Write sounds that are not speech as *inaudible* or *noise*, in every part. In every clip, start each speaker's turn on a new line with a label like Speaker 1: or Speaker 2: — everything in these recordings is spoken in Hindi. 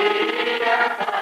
Speaker 1: Yeah.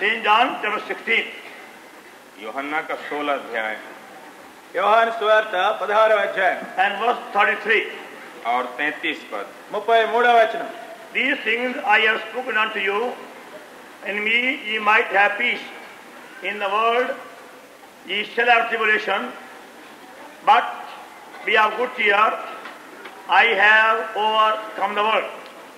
Speaker 2: सीन जान चलो सिक्सटीन योहन्ना का सोलह अध्याय योहन स्वर्थ पदहार अध्याय एंड वर्ष थर्टी थ्री और तैतीस पद मुफ मूडा वचन these things I have spoke not you in me ye might have in the world ye shall are tribulation but we are good tear I have overcome the world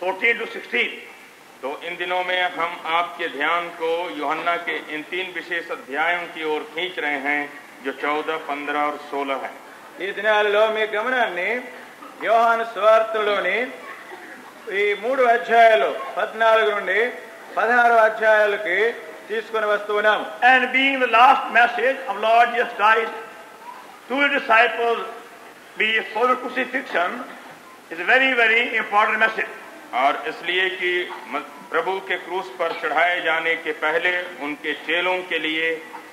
Speaker 2: 14 to 16 तो इन दिनों में हम आपके ध्यान को योहन्ना के इन तीन विशेष अध्यायों की ओर खींच रहे हैं जो चौदह पंद्रह और सोलह है इतने में गमनाने योहान स्वार्थों मूड अध्याय पदना पदहारो अध्याय की वेरी वेरी इंपॉर्टेंट मैसेज और इसलिए कि प्रभु के क्रूस पर चढ़ाए जाने के पहले उनके चेलों के लिए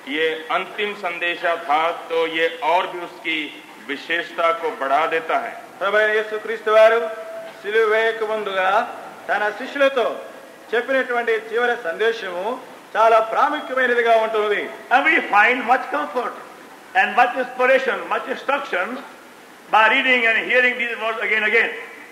Speaker 2: ये अंतिम संदेशा था तो ये और भी उसकी विशेषता को बढ़ा देता है ప్రభుత్వ యేసుక్రీస్తు వారు చెప్పినటువంటి చివరి సందేశము చాలా ప్రాముఖ్యమైనదిగా ఉంటుంది and much inspiration much instruction by reading and hearing these words again again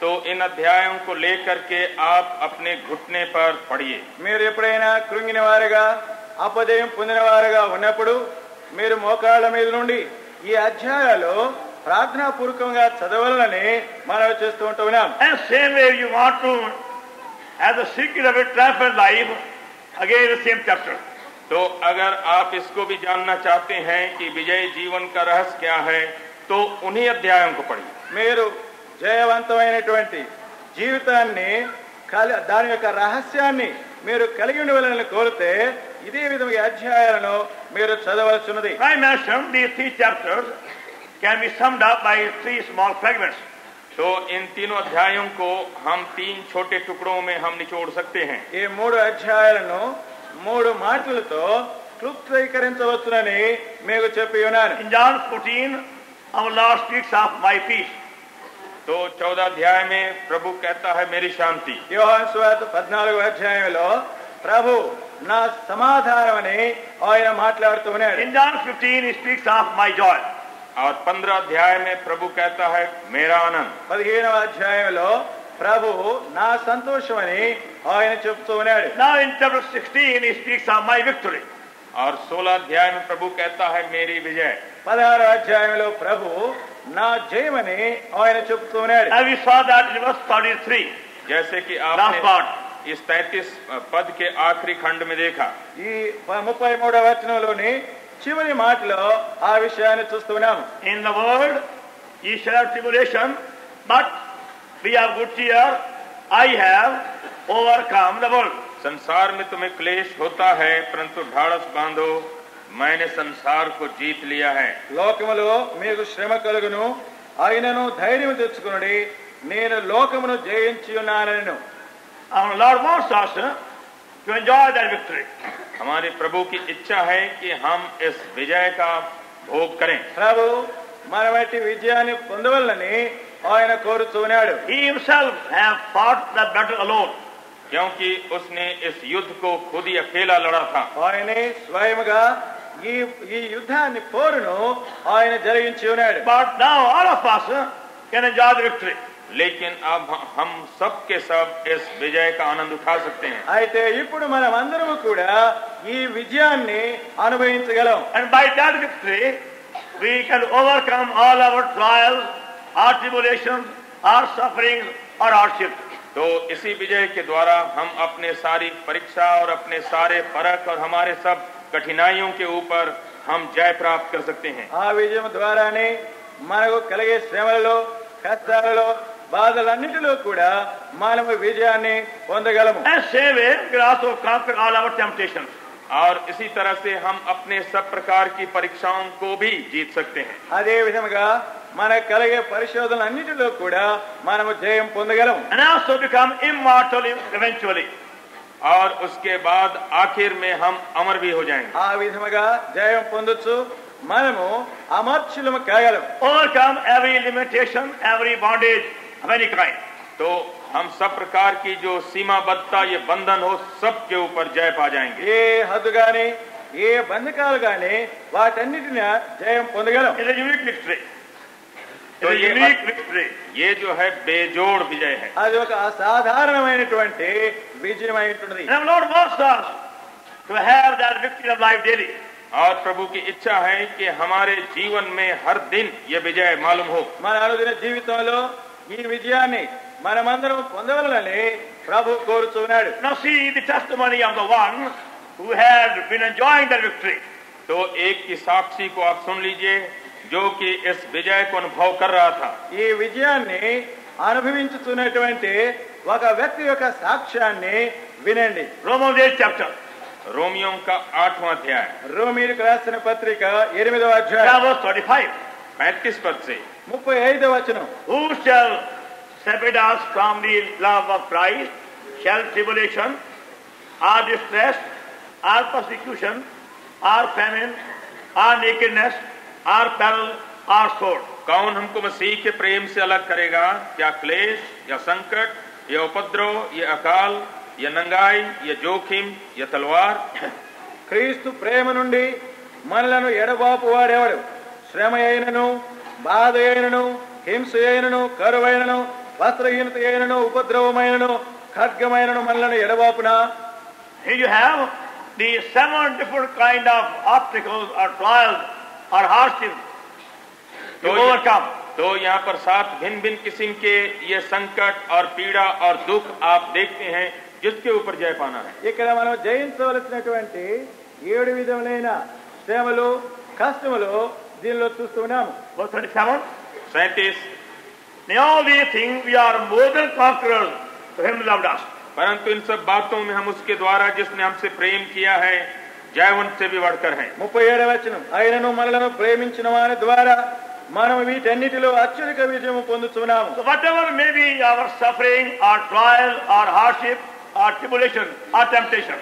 Speaker 2: तो इन अध्यायों को लेकर के आप अपने घुटने पर पढ़िए मेरे एपड़ना कृंगिने वारीगा अपदय पारीगा उपड़ी मोका अध्याया प्रार्थना पूर्वक चलवल मन चूंट तो अगर आप इसको भी जानना चाहते हैं कि विजय जीवन का रहस्य क्या है तो उन्हीं अध्यायों को पढ़िए मेरे జయవంతమైనటువంటి జీవితాన్ని దాని యొక్క రహస్యాన్ని మీరు కలిగి ఉండవాలని కోరితే ఇదే విధంగా అధ్యాయాలను మీరు చదవలసినది ఉన్నది minister the three chapters can be summed up by three small fragments तो सकते हैं మూడు అధ్యాయాలను మూడు మాటలతో క్లుప్తీకరించవచ్చునని మీకు చెప్పి ఉన్నాను 14 our lord speaks of my peace तो चौदह अध्याय में प्रभु कहता है मेरी शांति प्रभु ना समाधान और पंद्रह अध्याय में प्रभु कहता है मेरा आनंद पदहेन अध्याय प्रभु ना संतोषमनी आयन चुप्तरी और सोलह अध्याय में प्रभु कहता है मेरी विजय पदहारो अध्याय प्रभु నా చేయమని ఆయన చెప్తూనే And we saw that in 33. जैसे कि Last इस 33 पद के आखिरी खंड में देखा ఈ ముప్పై మూడవ వచనంలోని చివరి మాటలో ఆ విషయాన్ని చూస్తున్నాము In the world, ye shall have tribulation, but be of good cheer. I have overcome the संसार में तुम्हें क्लेश होता है परंतु ढाड़स बांधो मैंने संसार को जीत लिया है లోకములో మీకు శ్రమ కలుగును ఆయనను ధైర్యం తెచ్చుకునుడి నేను లోకమును జయించి ఉన్నానను Our Lord wants us to enjoy that victory. हमारे प्रभु की इच्छा है कि हम इस विजय का భోగ్ కరెన్ ప్రభు మన వంటి విజయాన్ని పొందవలని ఆయన కోరుతున్నాడు he himself have fought the battle alone क्योंकि उसने इस युद्ध को खुद ही अकेला लड़ा था ఆయనే స్వయంగా ఈ యుద్ధాని పోరును ఆయన జరిచి ఉన్నారు but now all of us can add victory లేకన్ అబ్ హమ్ సబ్ కే సబ్ ఇస్ విజయ కా ఆనంద్ ఉఖా సక్తే హ ఐతే ఇపుడు మనం అందరుము కూడా ఈ విజయాని అనుభవింతుగలం and by that victory we can overcome all our trials articulations or sufferings or or shift తో ఇసి విజయ కే ద్వారా హమ్ apne sari pariksha aur apne sare parak aur hamare sab कठिनाइयों के ऊपर हम जय प्राप्त कर सकते हैं विजय द्वारा मन को कल श्रमल और इसी तरह से हम अपने सब प्रकार की परीक्षाओं को भी जीत सकते हैं अदे विधम का मन कल परशोधन अंट मन जय पुम इमेंचुअली और उसके बाद आखिर में हम अमर भी हो जाएंगे आधम हाँ, का जय पुचु मन अमर overcome every limitation every bondage हमारी तो हम सब प्रकार की जो सीमा सीमाबद्धता ये बंधन हो सब के ऊपर जय पा जाएंगे ये हद गाने ये बंधका जय पे विक्ट्री तो ये ये जो है बेजोड़ विजय है असाधारण विजय डेली और प्रभु की इच्छा है कि हमारे जीवन में हर दिन ये विजय मालूम हो मन अनुदिन जीवित विजया मन अंदर पे प्रभु को Who had been enjoying the victory? तो एक की साक्षी को आप सुन लीजिए जो कि इस विजय को अनुभव कर रहा था ఈ విజయాన్ని అనుభవించుతున్నటువంటి ఒక వ్యక్తి యొక్క సాక్ష్యాన్ని వినండి रोमोडे चैप्टर रोमियो का आठवां రాసిన పత్రిక ఎనిమిదవ అధ్యాయం ముప్పై ఐదు వచనం Who shall separate us from the love of Christ? Or peril or sword कौन हमको मसीह के प्रेम से अलग करेगा क्या क्लेश या संकट या उपद्रव या अकाल या नंगाई या जोखिम या तलवार క్రీస్తు ప్రేమ నుండి మనలను ఎడబాపు వాడెవడు శ్రమ అయినను బాధ అయినను హింస అయినను కరువైనను వస్త్రహీనత అయినను ఉపద్రవమైనను ఖడ్గమైనను మనలను ఎడబాపునా you have the seven different kind of obstacles or trials और हार सिर तो ओवरकम तो यहाँ पर सात भिन्न भिन्न किस्म के ये संकट और पीड़ा और दुख आप देखते हैं जिसके ऊपर जय पाना है इक मन जयंती विधम सेवलो कष्ट दीन सैंतीस परंतु इन सब बातों में हम उसके द्वारा जिसने हमसे प्रेम किया है जयवंत थे भी वारकर हैं 37 वचन आयनू मनलनो प्रेमించిన వారి ద్వారా मानव वी टेनिटिलो अच्युत कविजेम పొందుచు นาม what ever may be your suffering or frail or hardship or tribulation or temptation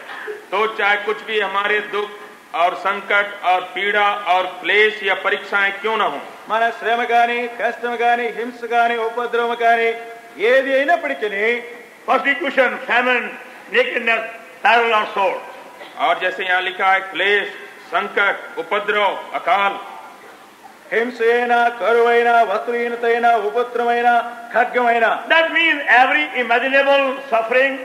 Speaker 2: తో చాయ్ కుచ్ బి హమరే దుఖ్ ఔర్ సంకట్ ఔర్ పీడా ఔర్ ప్లేస్ యా పరీక్షాయ్ క్యో న హో మారా శ్రమ గాని కష్టమ గాని హింస గాని ఉపద్రవమ గాని ఏదిైనప్పటికీ ఫర్సిక్యూషన్ ఫామిన్ మికినెస్ టర్రల్ ఆఫ్ సోల్ और जैसे यहाँ लिखा है क्लेश संकट उपद्रव अकाल हिंसेन करुवैन वक्रीनतेन उपद्रवैन खड्गमैन that mean every imaginable suffering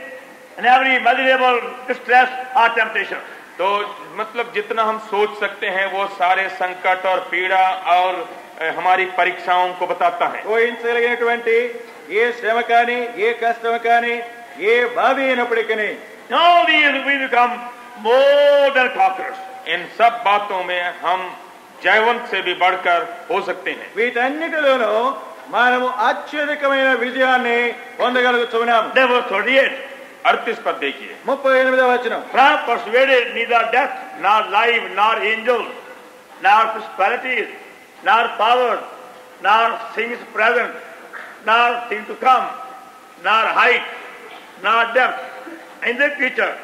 Speaker 2: and every imaginable distress or temptation तो मतलब जितना हम सोच सकते हैं वो सारे संकट और पीड़ा और हमारी परीक्षाओं को बताता है वो तो इनसे ये श्रम का ये कष्ट का ये भावी न पड़े नहीं दी विल कम इन सब बातों में हम जयवंत से भी बढ़कर हो सकते हैं वीटन मन अत्यधिक विजयानी पंद्रह अर्पित पर देखिए मुफ्ते death nor life nor angel nor nor power nor things present nor thing to come nor height nor depth in the future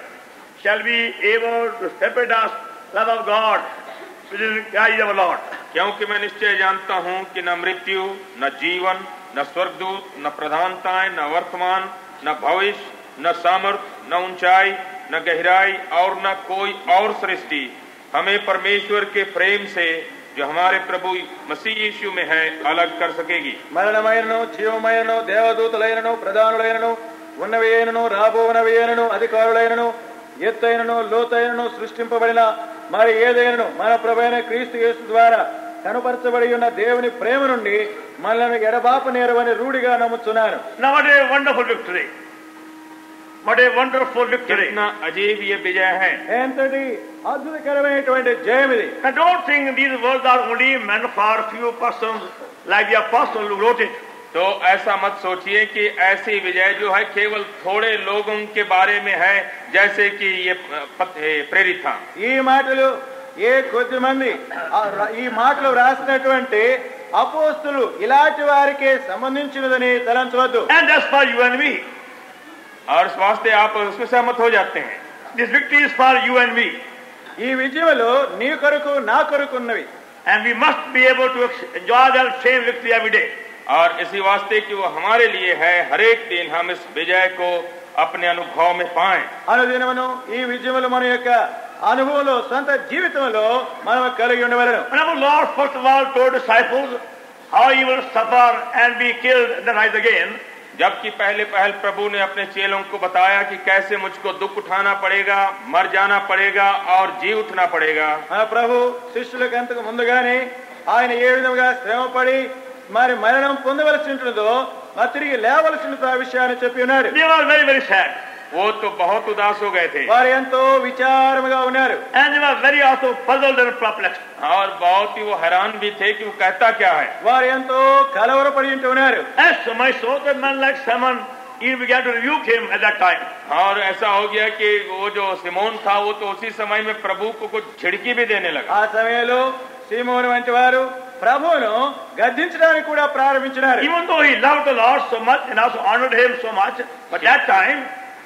Speaker 2: shall be able to separate us love of God which is Christ our Lord. क्योंकि मैं निश्चय जानता हूँ कि न मृत्यु न जीवन न स्वर्गदूत न प्रधानताएं न वर्तमान न भविष्य न सामर्थ न ऊंचाई न गहराई और न कोई और सृष्टि हमें परमेश्वर के प्रेम से जो हमारे प्रभु मसीह यीशु में है अलग कर सकेगी मरण जीव मरणमयनो जीवमयनो देवदूतलयनो प्रधानुलयनो ఉన్నవేనను अधिकार అధికారులైనను ఎత్తైనను లోతైనను సృష్టింపబడిన మరి ఏదైనను మన ప్రభైన క్రీస్తు యేసు ద్వారా కనపరచబడి ఉన్న దేవుని ప్రేమ నుండి మనల్ని ఎడబాప నేరవని రూఢిగా నమ్ముతున్నాను వండర్ఫుల్ వండర్ఫుల్ ఎంతటి అద్భుతకరమైనటువంటి జయం ఇది ఫార్ तो ऐसा मत सोचिए कि ऐसी विजय जो है केवल थोड़े लोगों के बारे में है जैसे कि ये प्रेरित था ఏ కొద్ది మంది ఈ మాటలు రాసినటువంటి అపోస్తులు ఇలాంటి వారికే సంబంధించినదని తలంచవద్దు and that's for you and me और स्वास्थ्य आप उसमें सहमत हो जाते हैं this victory is for you and me ఈ విజయములు నీ కొరకు నా కొరకు ఉన్నవి and we must be able to enjoy that same victory every day और इसी वास्ते कि वो हमारे लिए है हर एक दिन हम इस विजय को अपने अनुभव में पाए अनुदिन मनो ये विजय मन యొక్క అనుభవంలో సొంత జీవితంలో మనం కలిగి ఉండవలను ప్రభు lord first of all told disciples how you will suffer and be killed again जबकि पहले पहल प्रभु ने अपने चेलों को बताया कि कैसे मुझको दुख उठाना पड़ेगा मर जाना पड़ेगा और जी उठना पड़ेगा हाँ, प्रभु शिष्य अंत मुझे आये ये विधा श्रम पड़ी మరి మరణం పొందవలసిందో మరి తిరిగి లేవలసింది ఆ విషయాన్ని చెప్పి ఉన్నారు वो तो बहुत उदास हो गए थे वारे तो विचार में गाओ नेर and way very also puzzled and प्लप्लेट और बहुत ही वो हैरान भी थे कि वो कहता क्या है वारे तो कलवर पर इंटो नेर S my so the man like समन ही बिगन और ऐसा हो गया कि वो जो सिमोन था वो तो उसी समय में प्रभु को कुछ झिड़की भी देने लगा आ समय लो सिमोन वंटवारो ప్రభువును గద్దించడానికి కూడా ప్రారంభించారు ఇవంతో he loved the lord so much and also honoured he so much but that time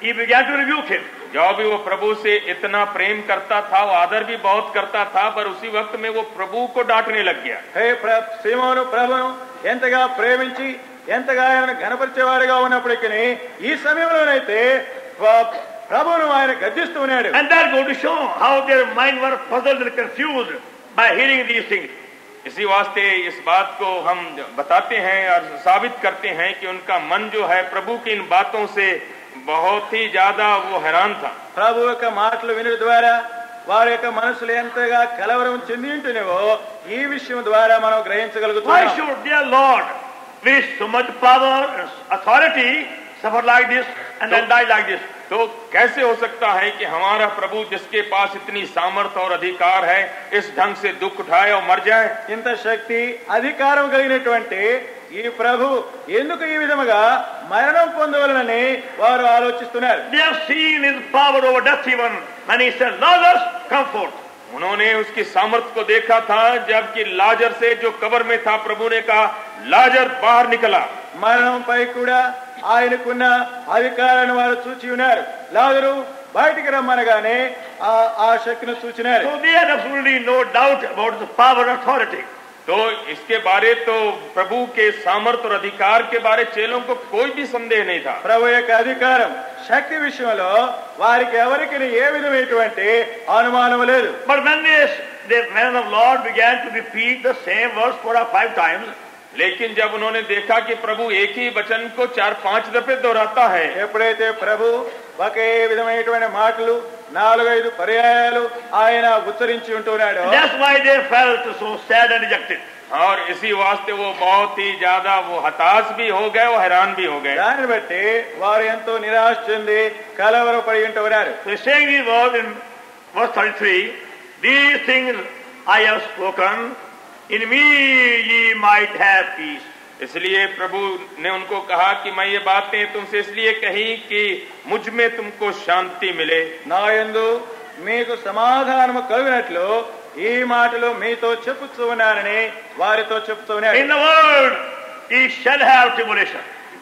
Speaker 2: he began to review he జో ఆ భీ వో ప్రభుసే ఇత్నా ప్రేమ్ కర్తా థా ఆ ఆదర్ భీ బహుత్ కర్తా థా బర్ ఉసి వక్త్ మే వో ప్రభు కో డాట్నే లగ్ గయా హే ప్రభ సేమనో ప్రభును ఎంతగా ప్రేమించి ఎంతగా ఆయన గణపరిచే వాడుగా ఉన్నప్పటికీ ఈ సమయములోనైతే ప్రభును ఆయన గద్దించాడు and that go to show how their mind were puzzled and confused by hearing this things इसी वास्ते इस बात को हम बताते हैं और साबित करते हैं कि उनका मन जो है प्रभु की इन बातों से बहुत ही ज्यादा वो हैरान था प्रभु विन द्वारा वार मन कलवर चुने वो विषय द्वारा मन ग्रह अथॉरिटी दिस तो कैसे हो सकता है कि हमारा प्रभु जिसके पास इतनी सामर्थ्य और अधिकार है इस ढंग से दुख उठाए और मर जाए इंत शक्ति अधिकार प्रभु मरण पे वो आलोचि उन्होंने उसकी सामर्थ्य को देखा था जबकि लाजर से जो कबर में था प्रभु ने कहा लाजर बाहर निकला पाई कूड़ा ఆయనకున్న అధికారాన్ని వారు చూచి ఉన్నారు లాదరు బయటికి రమ్మనగానే ఆ శక్తిని చూచినారు no doubt about power authority तो इसके बारे तो प्रभु के सामर्थ्य और अधिकार के बारे चेलों को कोई भी संदेह नहीं था प्रभु యొక్క అధికారం శక్తి విషయంలో వారికి ఎవరికి ఏ విధమైనటువంటి అనుమానం లేదు but when they when the lord began to repeat the same words four five times लेकिन जब उन्होंने देखा कि प्रभु एक ही वचन को चार पांच दफे दोहराता है प्रभु और इसी वास्ते वो बहुत ही ज्यादा वो हताश भी हो गए वो हैरान भी हो गए दाने बटे वारे तो निराश चंदे कलवर पड़ गए thirty three the thing I have spoken in me ye might है पीस इसलिए प्रभु ने उनको कहा कि मैं ये बातें तुमसे इसलिए कही कि मुझ में तुमको शांति मिले ना समाधान कल तो चुपचुनारे वारो चुपचुने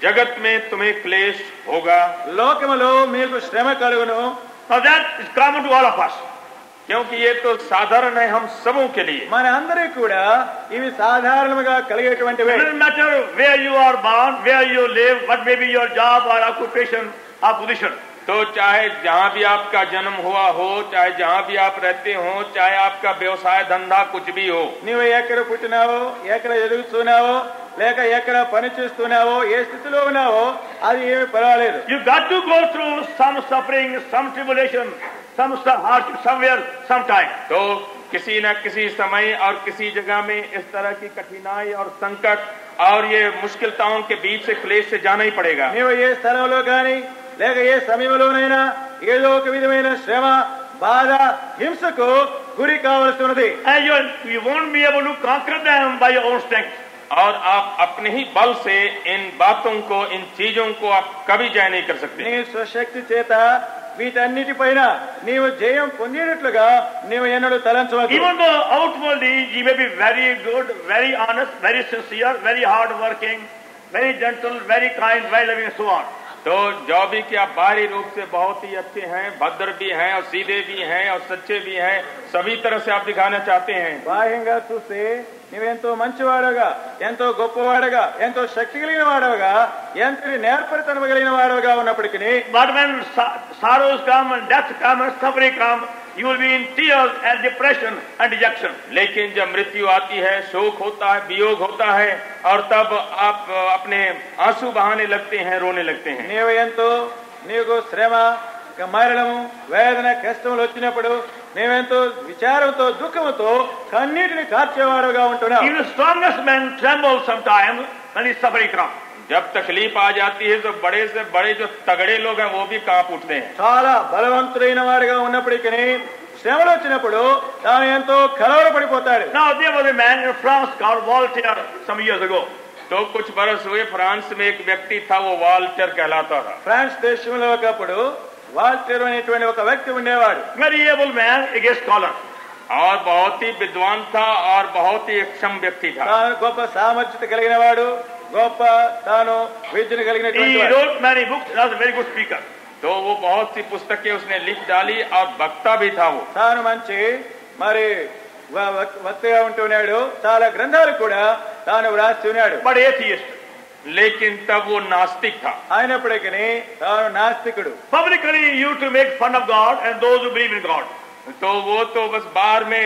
Speaker 2: जगत में तुम्हें क्लेश होगा लोकमलो मेरे को श्रम कल come to all of us क्योंकि ये तो साधारण है हम सबों के लिए मन अंदर साधारण कल matter way you are born way you live what may be your job or occupation or position तो चाहे जहाँ भी आपका जन्म हुआ हो चाहे जहाँ भी आप रहते हो चाहे आपका व्यवसाय धंधा कुछ भी हो ನೀವು ఎక్కడ పుట్టినావో ఎక్కడ ఎదుగుతున్నావో లేక ఎక్కడ పని చేస్తున్నావో ఏ స్థితిలో ఉన్నావో అది ఏమీ పర్వాలేదు you got to go through some suffering some tribulation some hard somewhere some time తో किसी न किसी समय और किसी जगह में इस तरह की कठिनाई और संकट और ये मुश्किलताओं के बीच से क्लेश से जाना ही पड़ेगा ये स्थानों లేక ఏ సమయంలోనైనా ఏదో ఒక విధమైన శ్రమ బాధ హింసకు గురి కావలసి ఉన్నది और आप अपने ही बल से इन बातों को इन चीजों को आप कभी जय नहीं कर सकते स्वशक्ति चेता వీటన్నిటిపైన నీవు జయం పొందినట్లుగా నీవు ఎన్నడు తలంచవద్దు very good very honest very sincere very hard working very gentle very kind very loving so on तो जो भी आप बाहरी रूप से बहुत ही अच्छे हैं भद्र भी हैं और सीधे भी हैं और सच्चे भी हैं सभी तरह से आप दिखाना चाहते हैं बाहेगा तुसे नवेतो मंच वाड़ेगा एंतो गोप वाड़ेगा एंतो शक्ति के लिए वाड़ेगा नेहर पर तन वगैरह वाड़ेगा वो नपड़ के नहीं बट मैन सारोस काम death come suffering come you will be in tears and depression and rejection लेकिन जब मृत्यु आती है शोक होता है वियोग होता है और तब आप अपने आंसू बहाने लगते हैं रोने लगते हैं नेवयंतो नेगो श्रम मरण वेदन जब तकलीफ आ जाती है तो बड़े से बड़े जो तगड़े लोग हैं वो भी कांप उठते हैं चला बलवंत उन्हें तो कुछ बरस हुए फ्रांस में एक व्यक्ति था वो वाल्टर कहलाता था फ्रांस देश में और बहुत ही विद्वान था और बहुत ही अक्षम व्यक्ति था गोप सामर्थ्य कल గొప్ప తాను విద్యుత్ కలిగిన డాలి ఆ భక్త తాను మంచి మరి వక్తగా ఉంటున్నాడు చాలా గ్రంథాలు కూడా తాను వ్రాస్తున్నాడు లేకిన్ తవ్వు నాస్తిక అయినప్పటికీ తాను నాస్తికుడు public you to make fun of God and those believe in God తో వో తో బస్ బార్ మే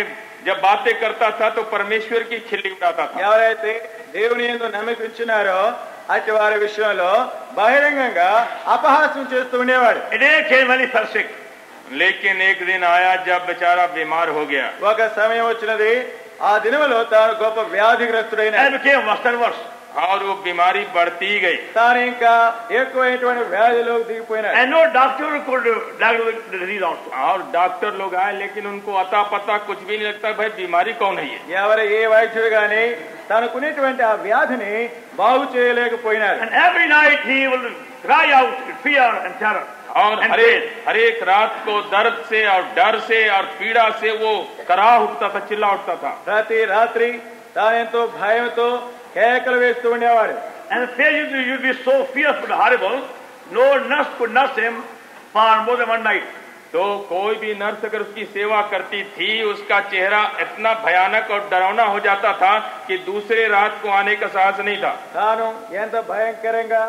Speaker 2: జబ్ బాతే కర్తా తా పరమేశ్వర్ కి ఖిల్లి ఉడాతా ఎవరైతే దేవుని ఎందు నమ్మికించున్నారో అటు వారి విషయంలో బహిరంగంగా అపహాస్యం చేస్తూ ఉండేవాడు ఇదే కేవలి ఫర్సిక్ లేకిన్ ఏక్ దిన్ ఆయా జబ్ బెచారా బీమార్ హో గయా ఒక సమయం వచ్చినది ఆ దినములో తాను గొప్ప వ్యాధిగ్రస్తుడైన మస్టర్ వర్ష్ और वो बीमारी बढ़ती गई सारे का एक व्याज लोग डॉक्टर uh, और डॉक्टर लोग आए लेकिन उनको अता पता कुछ भी नहीं लगता भाई बीमारी कौन है ये अरे ये वाइस गाने तक आ व्याध ने बाहु चेले पोना एवरी नाइट ही और हरे हरेक रात को दर्द से और डर से और पीड़ा से वो कराह उठता था चिल्ला उठता था रात्रि रात्रि तारे तो भय तो కేకలు వేస్తూ ఉండేవారు And the fear used to, be so fearful, horrible, no nurse could nurse him for more than one night. तो कोई भी नर्स अगर उसकी सेवा करती थी उसका चेहरा इतना भयानक और डरावना हो जाता था कि दूसरे रात को आने का साहस नहीं था తాను ఎంత భయంకరంగా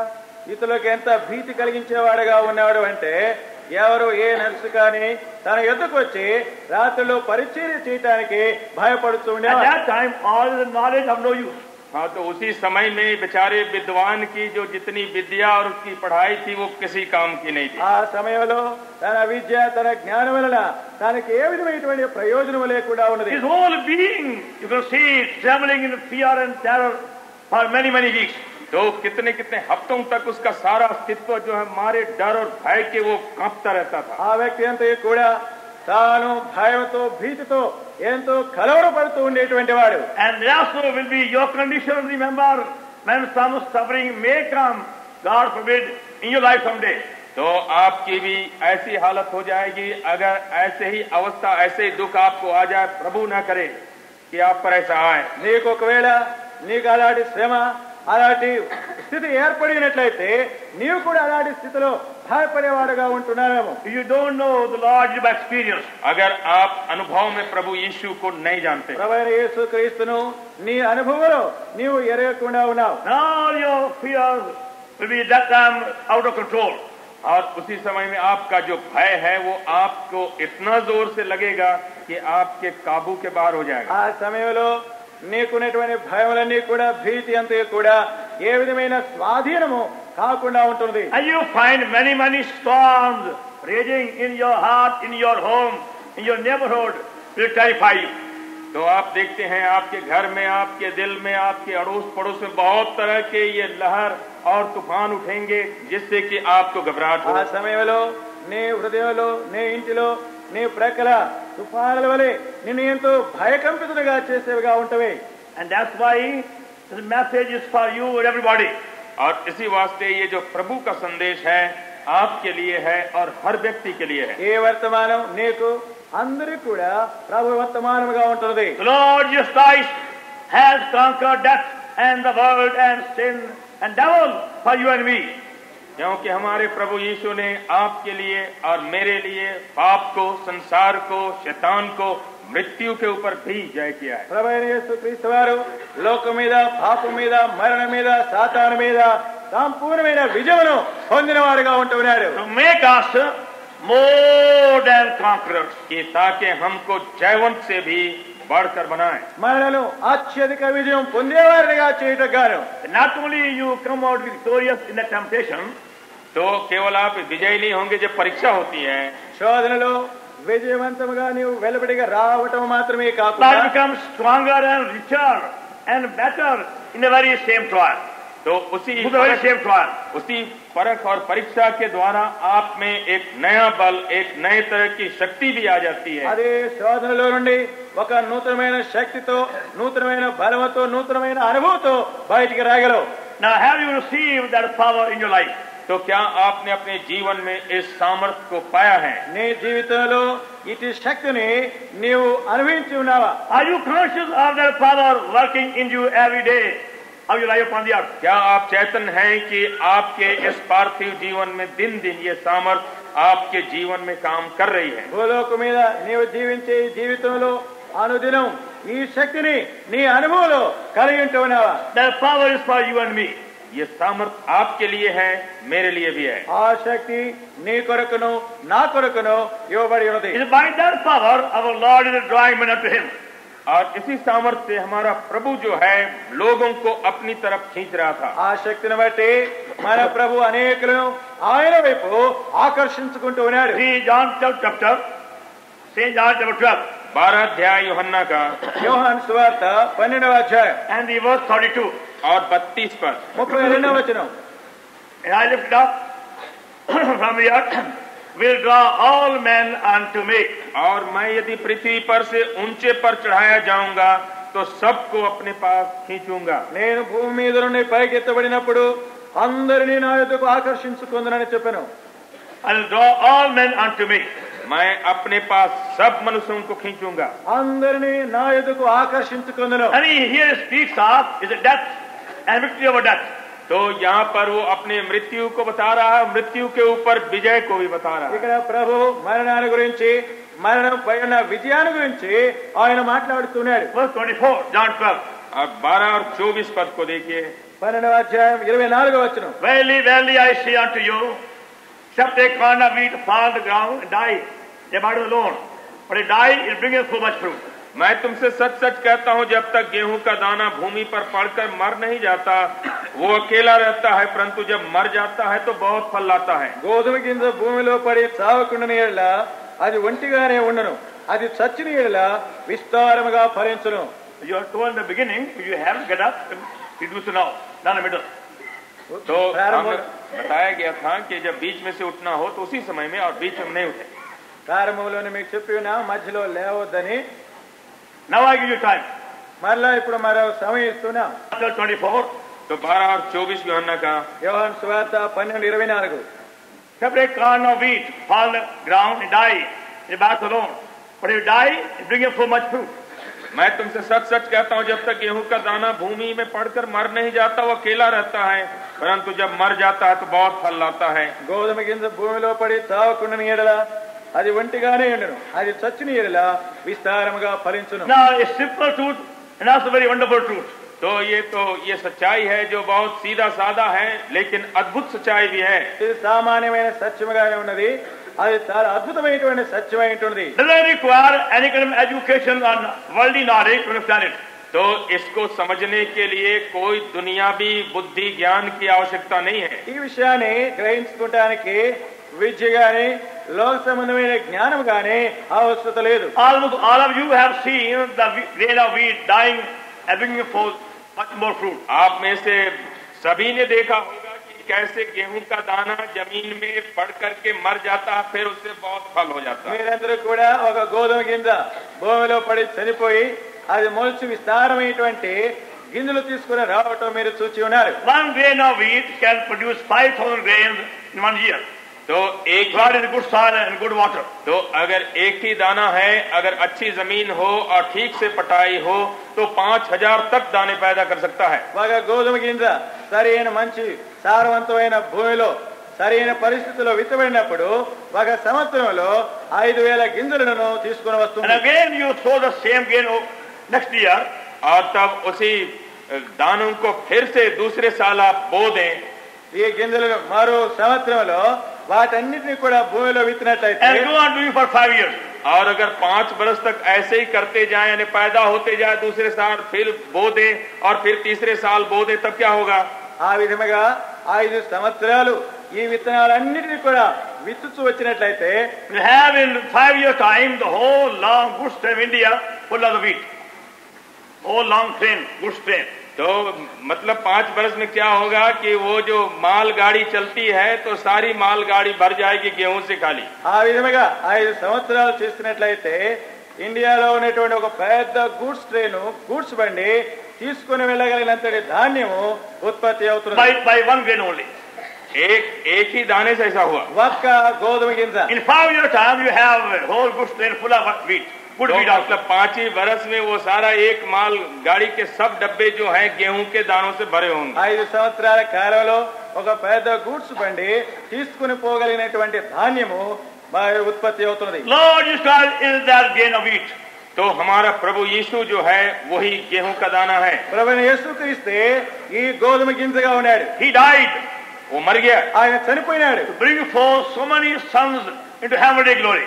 Speaker 2: ఇతరులకు ఎంత భీతి కలిగించేవాడుగా ఉన్నవాడు అంటే ఎవరు ఏ నర్సు కానీ తన ఎదుకు వచ్చి రాత్రిలో పరిచర్య చేయడానికి భయపడుతుండే all knowledge of no use हाँ तो उसी समय में बेचारे विद्वान की जो जितनी विद्या और उसकी पढ़ाई थी वो किसी काम की नहीं थी आ समय తన విద్య తన జ్ఞానం వలన తనకి ఏ విధమైనటువంటి तो कितने कितने हफ्तों तक उसका सारा अस्तित्व जो है मारे डर और भय के वो कांपता रहता था व्यक्ति तो ये కూడా తాను భయంతో భీతితో ఎంతో కలవరపడుతూ ఉండేటువంటి వాడు and also will be your condition remember when some suffering may come god forbid in your life someday तो आपकी भी ऐसी हालत हो जाएगी अगर ऐसे ही अवस्था ऐसे ही दुख आपको आ जाए प्रभु ना करे कि आप पर ऐसा आए నీకు ఒకవేళ నీకు అలాంటి శ్రమ అలాంటి స్థితి ఏర్పడినట్లయితే నీవు కూడా అలాంటి స్థితిలో хай ಪರಿವಾರಗ ಉಂಟುನಾರೇವು you don't know the large experience ಅಗರ್ ಆಪ್ ಅನುಭವ ಮೇ ಪ್ರಭು ಯೀಶು ಕೋ ನೈ ಜಾನ್ತೆ ಪ್ರಭು ಯೇಸು ಕ್ರಿಸ್ತನು ನೀ ಅನುಭವೋ ನೀ ಉಎರೆಕೊಂಡಾವ್ ನೌ ಯಾರ್ ಯೋ ಫಿಯರ್ಸ್ ವಿ ಬೀ ಡಟಾ ಔಟ್ ಆಫ್ ಕಂಟ್ರೋಲ್ ಔರ್ ಕುತೀ ಸಮಯ ಮೇ ಆಪ್ಕಾ ಜೋ ಭಯ ಹ ವೋ ಆಪ್ಕೋ ಇತ್ನಾ ಜೋರ್ ಸೆ ಲಗೇಗ ಕೀ ಆಪ್ಕೆ ಕಾಬೂ ಕೆ ಬಾರ್ ಹೋ ಜಾಯೆಗ ಆ ಸಮಯ ಮೇಲೋ ನೀ ಕುನೆಟವನೆ ಭಯವಲನಿ ಕೂಡ ಭೀತಿ ಅಂತೇ ಕೂಡ ಏವಿದಮೈನಾ ಸ್ವಾಧೀನಮೋ కాకుండా ఉంటుంది I you find many many storms raging in your heart in your home in your neighbourhood will terrify तो आप देखते हैं आपके घर में आपके दिल में आपके अड़ोस पड़ोस में बहुत तरह के ये लहर और तूफान उठेंगे जिससे कि आपको घबराहट हो समय वालो ने हृदय वालो ने इंटलो ने प्रकल तूफान वाले निन्ने तो भय कंपित होने का चेसे वगा उठवे and that's why the message is for you and everybody और इसी वास्ते ये जो प्रभु का संदेश है आपके लिए है और हर व्यक्ति के लिए है ये वर्तमान नेको अंदर कूड़ा प्रभु वर्तमान वर्ल्ड फॉर यू क्योंकि हमारे प्रभु यीशु ने आपके लिए और मेरे लिए पाप को संसार को शैतान को मृत्यु के ऊपर भी जय किया है ప్రభువైన యేసుక్రీస్తు వారు లోకం మీద పాపం మీద మరణం మీద సాతాను మీద సంపూర్ణమైన విజయమును పొందిన వారుగా ఉంటున్నారు make us more than conquerors कि ताकि हमको जयवंत से भी बढ़कर बनाए మనలను అత్యధిక విజయం పొందేవారిగా చేయటం గాను not only you come out victorious in the temptation तो केवल आप विजयी नहीं होंगे जब परीक्षा होती है लो వేజేవంతుమగాని వెలబడిగా రావటం మాత్రమే కాకుండా నా become stronger and richer and better in the various same fry తో ఉసి ఉసి फरक और परीक्षा के द्वारा आप में एक नया बल एक नए तरह की शक्ति भी आ जाती है अरे సాధనలో నుండి ఒక నూతనమైన శక్తితో నూతనమైన భావంతో నూతనమైన అనుభూతో బయటికి రాగలరు నా have you receive that power in you life तो क्या आपने अपने जीवन में इस सामर्थ्य को पाया है ने जीवित नी जीवितलो इति शक्तिनि नीवु अनुभविंची ఉన్నావా are you conscious of the power working in you every day अब यू लाइव पांडिया क्या आप चेतन हैं कि आपके इस पार्थिव जीवन में दिन दिन ये सामर्थ्य आपके जीवन में काम कर रही है భూలోక మీద నీవు జీవించే జీవితంలో అనుదినం ఈ శక్తిని నీ అనుభవంలో కలిగి ఉంటున్నావా that power is for you and me ये सामर्थ आपके लिए है मेरे लिए भी है आ शक्ति नी करकनो ना करकनो यो बड़ी होती is by that power our lord is drawing me to him और इसी सामर्थ से हमारा प्रभु जो है लोगों को अपनी तरफ खींच रहा था आ शक्ति ने बैठे हमारा प्रभु अनेक लोग आयन वेपो आकर्षण सुकुंट होने आ John chapter saint John chapter बारह अध्याय योहन्ना का योहन स्वर्थ पन्नेडव अध्याय एंड दी वर्स 32 और 32 पर मुख्य रहने वचन and I lift up from the earth will draw all man unto me और मैं यदि पृथ्वी पर से ऊंचे पर चढ़ाया जाऊंगा तो सबको अपने पास खींचूंगा నేను భూమి మీద నుండి పైకి ఎత్తబడినప్పుడు అందరిని నా యొద్దకు ఆకర్షించుకుందనని చెప్పాను I'll draw all men unto me. मैं अपने पास सब मनुष्यों को खींचूंगा अंदर ने ना को आकर्षित डेथ तो यहाँ पर वो अपने मृत्यु को बता रहा है मृत्यु के ऊपर विजय को भी बता रहा है प्रभु मरणा मरण पैन विजया गुरी आये ट्वेंटी फोर जॉन ट्वेल्व अब बारह और चौबीस पद को देखिए పన్నెండవ అధ్యాయం ఇరవై నాలుగో వచ్చిన వెళ్ళి వెళ్ళి I see unto you except on a wheat fall demand loan और die is bringing so much fruit मैं तुमसे सच सच कहता हूं जब तक गेहूं का दाना भूमि पर पड़कर मर नहीं जाता वो अकेला रहता है परंतु जब मर जाता है तो बहुत फल लाता है गोधुम गिंज भूमि पड़े चावक अभी वंटे उड़न अभी सचिन विस्तार फरी beginning you have get up it now done middle तो बताया गया था कि जब बीच में से उठना हो तो उसी समय में और बीच में नहीं उठे ప్రారంభంలోనే మీకు మధ్యలో లేవద్దని మరలా ఇప్పుడు మరో సమయం ఇస్తున్నాం చోబీస్ యోహన్ పన్నెండు ఇరవై నాలుగు मैं तुमसे सच सच कहता हूँ जब तक गेहूं का दाना भूमि में पड़कर मर नहीं जाता वो अकेला रहता है परंतु जब मर जाता है तो बहुत फल लाता है గోధుమ भूमि लो पड़ी तब నీడలా అది వంటిగానే ఉండను అది సత్యనియల విస్తారముగా ఫలించును నా is simple truth and also very wonderful truth తో యే తో యే సచాయీ హై జో బహుత్ సీదా సదాదా హై లేకిన్ అద్భుత్ సచాయీ బి హై ఇ సామానేమే సత్యముగానే ఉన్నది అది అద్భుతమైనటువంటి సత్యమైనటువంటిది the require any come education on వరల్లీ నాలెడ్జ్ టు అండర్స్టాండ్ ఇట్ తో ఇస్కో సమజ్నే కే liye ਕੋਈ ਦੁਨੀਆਵੀ బుద్ధి జ్ఞాన ਕੀ అవਸ਼ਕਤਾ ਨਹੀਂ ਹੈ ఈ విషయనే గ్రహించుటానికే విజ్ఞానీ లోక సంబంధమైన జ్ఞానం గానే అవసరత లేదు almost all of you have seen the grain of wheat dying having for much more fruit. आप में से सभी ने देखा होगा कि कैसे गेहूं का दाना जमीन में पड़ करके मर जाता फिर उससे बहुत फल हो जाता మీరందరూ కూడా ఒక గోధుమ గింజ భూమిలో పడి చనిపోయి అది మొలిచి విస్తారమైనటువంటి గింజలు తీసుకుని రావటం మీరు చూచి ఉన్నారు one grain of wheat can produce five thousand grain in one year तो एक बार इनपुट सार इनपुट वाटर तो अगर एक ही दाना है अगर अच्छी जमीन हो और ठीक से पटाई हो तो पांच हजार तक दाने पैदा कर सकता है गोधुम गिंज सर मंच सारवंत भूमि सर परस्थित विपड़ संवर और तब उसी दानों को फिर से दूसरे साल आप बो दें ये गिंजल मारो संवत्सर వాటన్నిటిని కూడా భూమిలో విత్తినట్లయితే and go on doing for five years और अगर पांच वर्ष तक ऐसे ही करते जाए यानी पैदा होते जाए दूसरे साल फिर बो दे और फिर तीसरे साल बो दे तब क्या होगा ఆ విధముగా ఐదు సంవత్సరాలు ఈ విత్తనాలన్నిటిని కూడా విత్తుచు వచ్చినట్లయితే have in five year time the whole long good stem India full of wheat whole long train good stem तो मतलब 5 बरस में क्या होगा कि वो जो मालगाड़ी चलती है तो सारी मालगाड़ी भर जाएगी गेहूं से खाली हां ये बनेगा 5 సంవత్సరాలు జస్ట్ నేట్లైతే ఇండియాలో ఉన్నటువంటి ఒక పెద్ద గుడ్స్ ట్రైన్ గుడ్స్ బండి తీసుకోనే వెళ్ళగలిగినంతడే ధాన్యం ఉత్పత్తి అవుతుంది by by one gun only ఏక ఏకే దానేసైసా hua వక్క గోధుమల in four your time you have whole goods train full of wheat would be doctor मतलब पांच ही वर्ष में वो सारा एक माल गाड़ी के सब डब्बे जो है गेहूं के दानों से भरे होंगे गुड्स बंटी पोगली धायम उत्पत्ति तो हमारा प्रभु यीशु जो है वही गेहूं का दाना है प्रभु यीशु क्रिस्ते ये गोदम गिंज का होने ही डाइड वो मर गया आई चल पाई bring for so many sons into the glory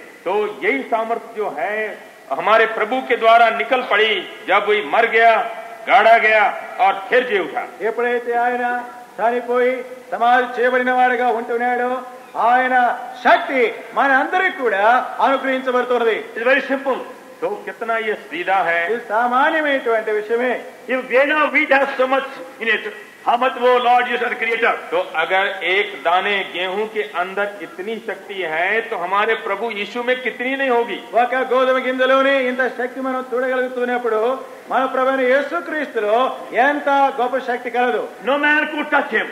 Speaker 2: तो यही सामर्थ्य जो है हमारे प्रभु के द्वारा निकल पड़ी जब वो मर गया गाड़ा गया और फिर जी उठा ए पढ़ेते आयना सारी पोई समाज छेवడినવાડગા ઉટુનેડો આયના શક્તિ મને અંદર ઈ કુડા અનુભવીંચ ભરતોરવી ઇઝ વેરી સિમ્પલ તો કેટના યે સ્વીધા હૈ ઇસ સામાન્ય મેટુંતે વિષય મે ઇવ બેઝો we has so much in a हमत हाँ, वो लॉर्ड यूसर क्रिएटर तो अगर एक दाने गेहूं के अंदर इतनी शक्ति है तो हमारे प्रभु यीशु में कितनी नहीं होगी वह क्या गोदम गिंदो ने इंत शक्ति मन तुड़गल तुने तो पड़ो मन प्रभु ने ये क्रिस्त लो यंता गोप शक्ति कर दो no man could touch him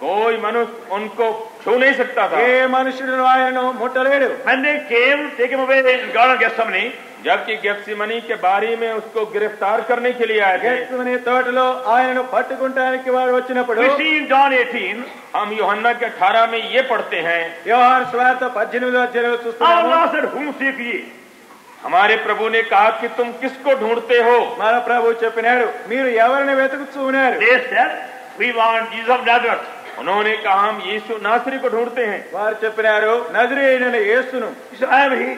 Speaker 2: कोई मनुष्य उनको छू नहीं सकता था मनुष्य मुटलेवल जबकि गैप्सिमनी के बारे में उसको गिरफ्तार करने के लिए आए थे। तोट लो आयन पट्टुकुंटाने के बारे वचन पढ़ो जॉन 18 हम योहन्ना के अठारह में ये पढ़ते हैं त्योहार स्वार्थ पद्धिनुद जरे हूं से हमारे प्रभु ने कहा कि तुम किसको ढूंढते हो हमारा प्रभु चपनेर मीर यावर ने वेतक सुनेर we want Jesus of Nazareth उन्होंने कहा हम यीशु नासरी को ढूंढते हैं वार चपरारो नजरे इन्होंने ये सुनो इसराइल ही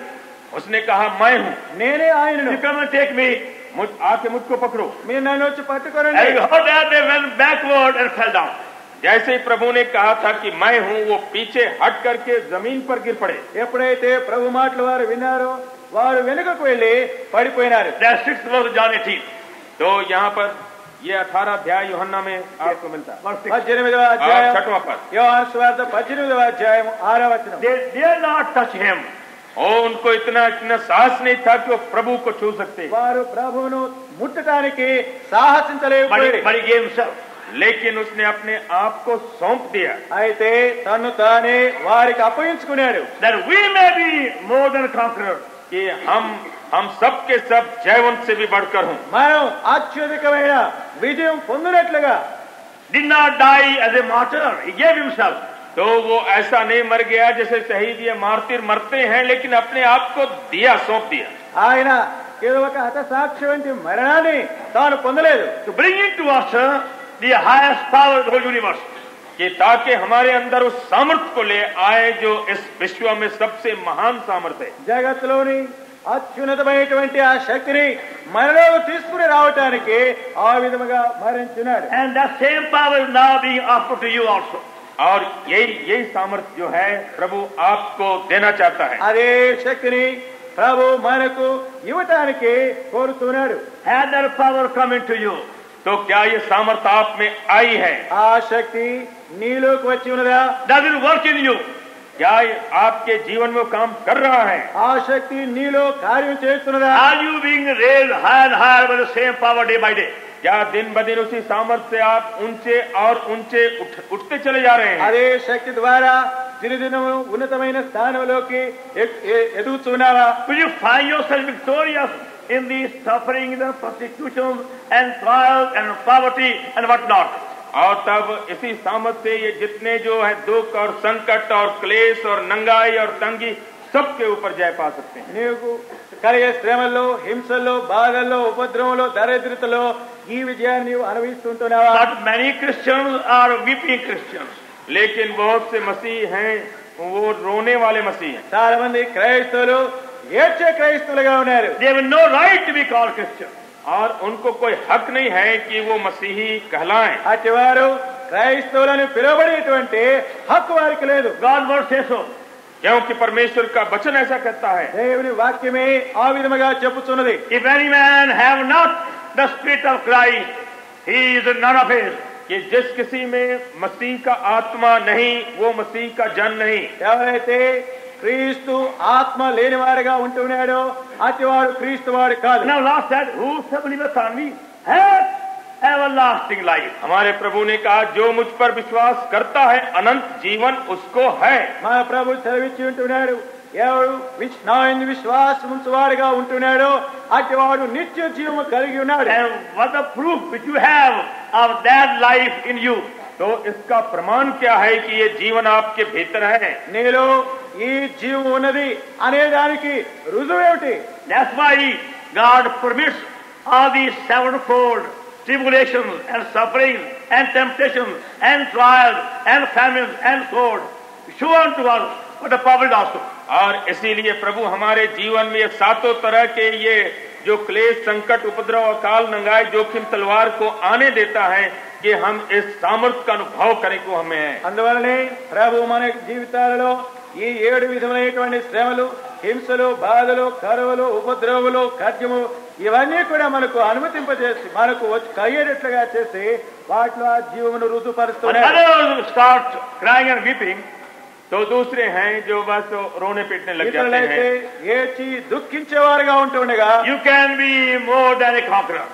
Speaker 2: उसने कहा मैं हूँ मेरे आए इन्होंने देख मी मुझ आके मुझको पकड़ो मेरे नैनो चपाटी करो बैकवर्ड एंड फेल डाउन जैसे ही प्रभु ने कहा था कि मैं हूँ वो पीछे हट करके जमीन पर गिर पड़े ये पड़े थे प्रभु माटल वार विनारो वार विनक को ले पड़ी पोनारे सिक्स वर्स जाने थी तो यहाँ पर ये अठारह अध्याय योहन्ना में आपको मिलता है पद्धति अध्याय छठवां पद पद्धति अध्याय आरा वचन दे नॉट टच हिम उनको इतना इतना साहस नहीं था कि वो प्रभु को छू सकते साहस ప్రభువును ముట్టడానికి సాహసించలేవు మరి గేమ్ उसने अपने आप को सौंप दिया అయితే తను తానే వారికి అప్పగించుకున్నాడు that we may be more कि हम हम सब के सब जयवंत से भी बढ़कर हूँ मैं अत्यधिकమైన विजय तो वो ऐसा नहीं मर गया जैसे शहीद ये मारतीर मरते हैं लेकिन अपने आप को दिया सौंप दिया आई ना मरना नहीं पावर यूनिवर्स ताकि हमारे अंदर उस सामर्थ्य को ले आए जो इस विश्व में सबसे महान सामर्थ्य है जगत लोनी అత్యున్నతమైనటువంటి ఆ శక్తిని మనలో తీసుకుని రావటానికి ఆ విధముగా మరించినాడు and the same power now being offered to you also और यही यही सामर्थ्य जो है प्रभु आपको देना चाहता है अरे शक्ति ప్రభు మనకు ఇవ్వటానికి కోరుతున్నాడు have their power coming to you तो क्या ये सामर्थ्य आप में आई है आ शक्ति नीलोक वच्ची उनदा डज वर्क इन यू क्या आपके जीवन में काम कर रहा है आशक्ति नीलो कार्य are you being higher higher with same power day by day क्या दिन ब दिन उसी सामर्थ्य से आप ऊंचे और ऊंचे उठ, उठते चले जा रहे हैं अरे शक्ति द्वारा దినదినము ఉన్నతమైన उन्नतम स्थान वालों you find your self victorious in the suffering the persecution and trial and poverty and और तब इसी सामर्थ से ये जितने जो है दुख और संकट और क्लेश और नंगाई और तंगी सबके ऊपर जय पा सकते हैं करे श्रम लो हिंस लो बाध लो उपद्रव लो दरिद्रत लो ये विजय मैनी क्रिश्चियन और विपी क्रिश्चियन लेकिन बहुत से मसीह हैं वो रोने वाले मसीह हैं सारे मंदिर क्रैस्तलो ये क्रैस्तुल no right to be call Christian और उनको कोई हक नहीं है कि वो मसीही कहलाएं అటువారు క్రైస్తవులను పిలువబడేటువంటి హక్కు వారికి లేదు గాడ్ వర్డ్స్ చేసో क्योंकि परमेश्वर का वचन ऐसा कहता है దేవుని వాక్యమే ఆ విధముగా చెప్పుచున్నది if any man have not the spirit of Christ he is none of his कि जिस किसी में मसीह का आत्मा नहीं वो मसीह का जन नहीं ఎవరైతే క్రీస్తు ఆత్మ లేని వారిగా ఉంటున్నాడు అతివాడు క్రీస్తు వాడు కాదు now last that who believers on me has everlasting life हमारे प्रभु ने कहा जो मुझ पर विश्वास करता है अनंत जीवन उसको है हमारा प्रभु సెలవిచ్చుంటున్నాడు ఎవడు నా విశ్వాసం వారిగా ఉంటున్నాడో అటువాడు నిత్య జీవం కలిగి ఉన్నాడు what the proof which you तो इसका प्रमाण क्या है कि ये जीवन आपके भीतर है नीलो ఈ జీవం ఉన్నది అనేదానికి రుజువేమిటి that's why God permits all the seven fold और इसीलिए प्रभु हमारे जीवन में सातों तरह के ये जो क्लेश संकट उपद्रव अकाल नंगाई जोखिम तलवार को आने देता है कि हम इस सामर्थ्य का अनुभव करें को हमें అందువల్లనే प्रभु मन जीवित ఈ ఏడు విధములైనటువంటి శ్రమలు హింసలు బాధలు కరువులు ఉపద్రవములు కద్యము ఇవన్నీ కూడా మనకు అనుమతింపజేసి మనకు కలిగేటట్లుగా చేసి వాటిలో జీవమును రుతుపరుస్తున్నాయి तो दूसरे हैं जो बस रोने पीटने लग जाते हैं ये चीज दुखించేవారుగా ఉంటుండగా you can be more than a conqueror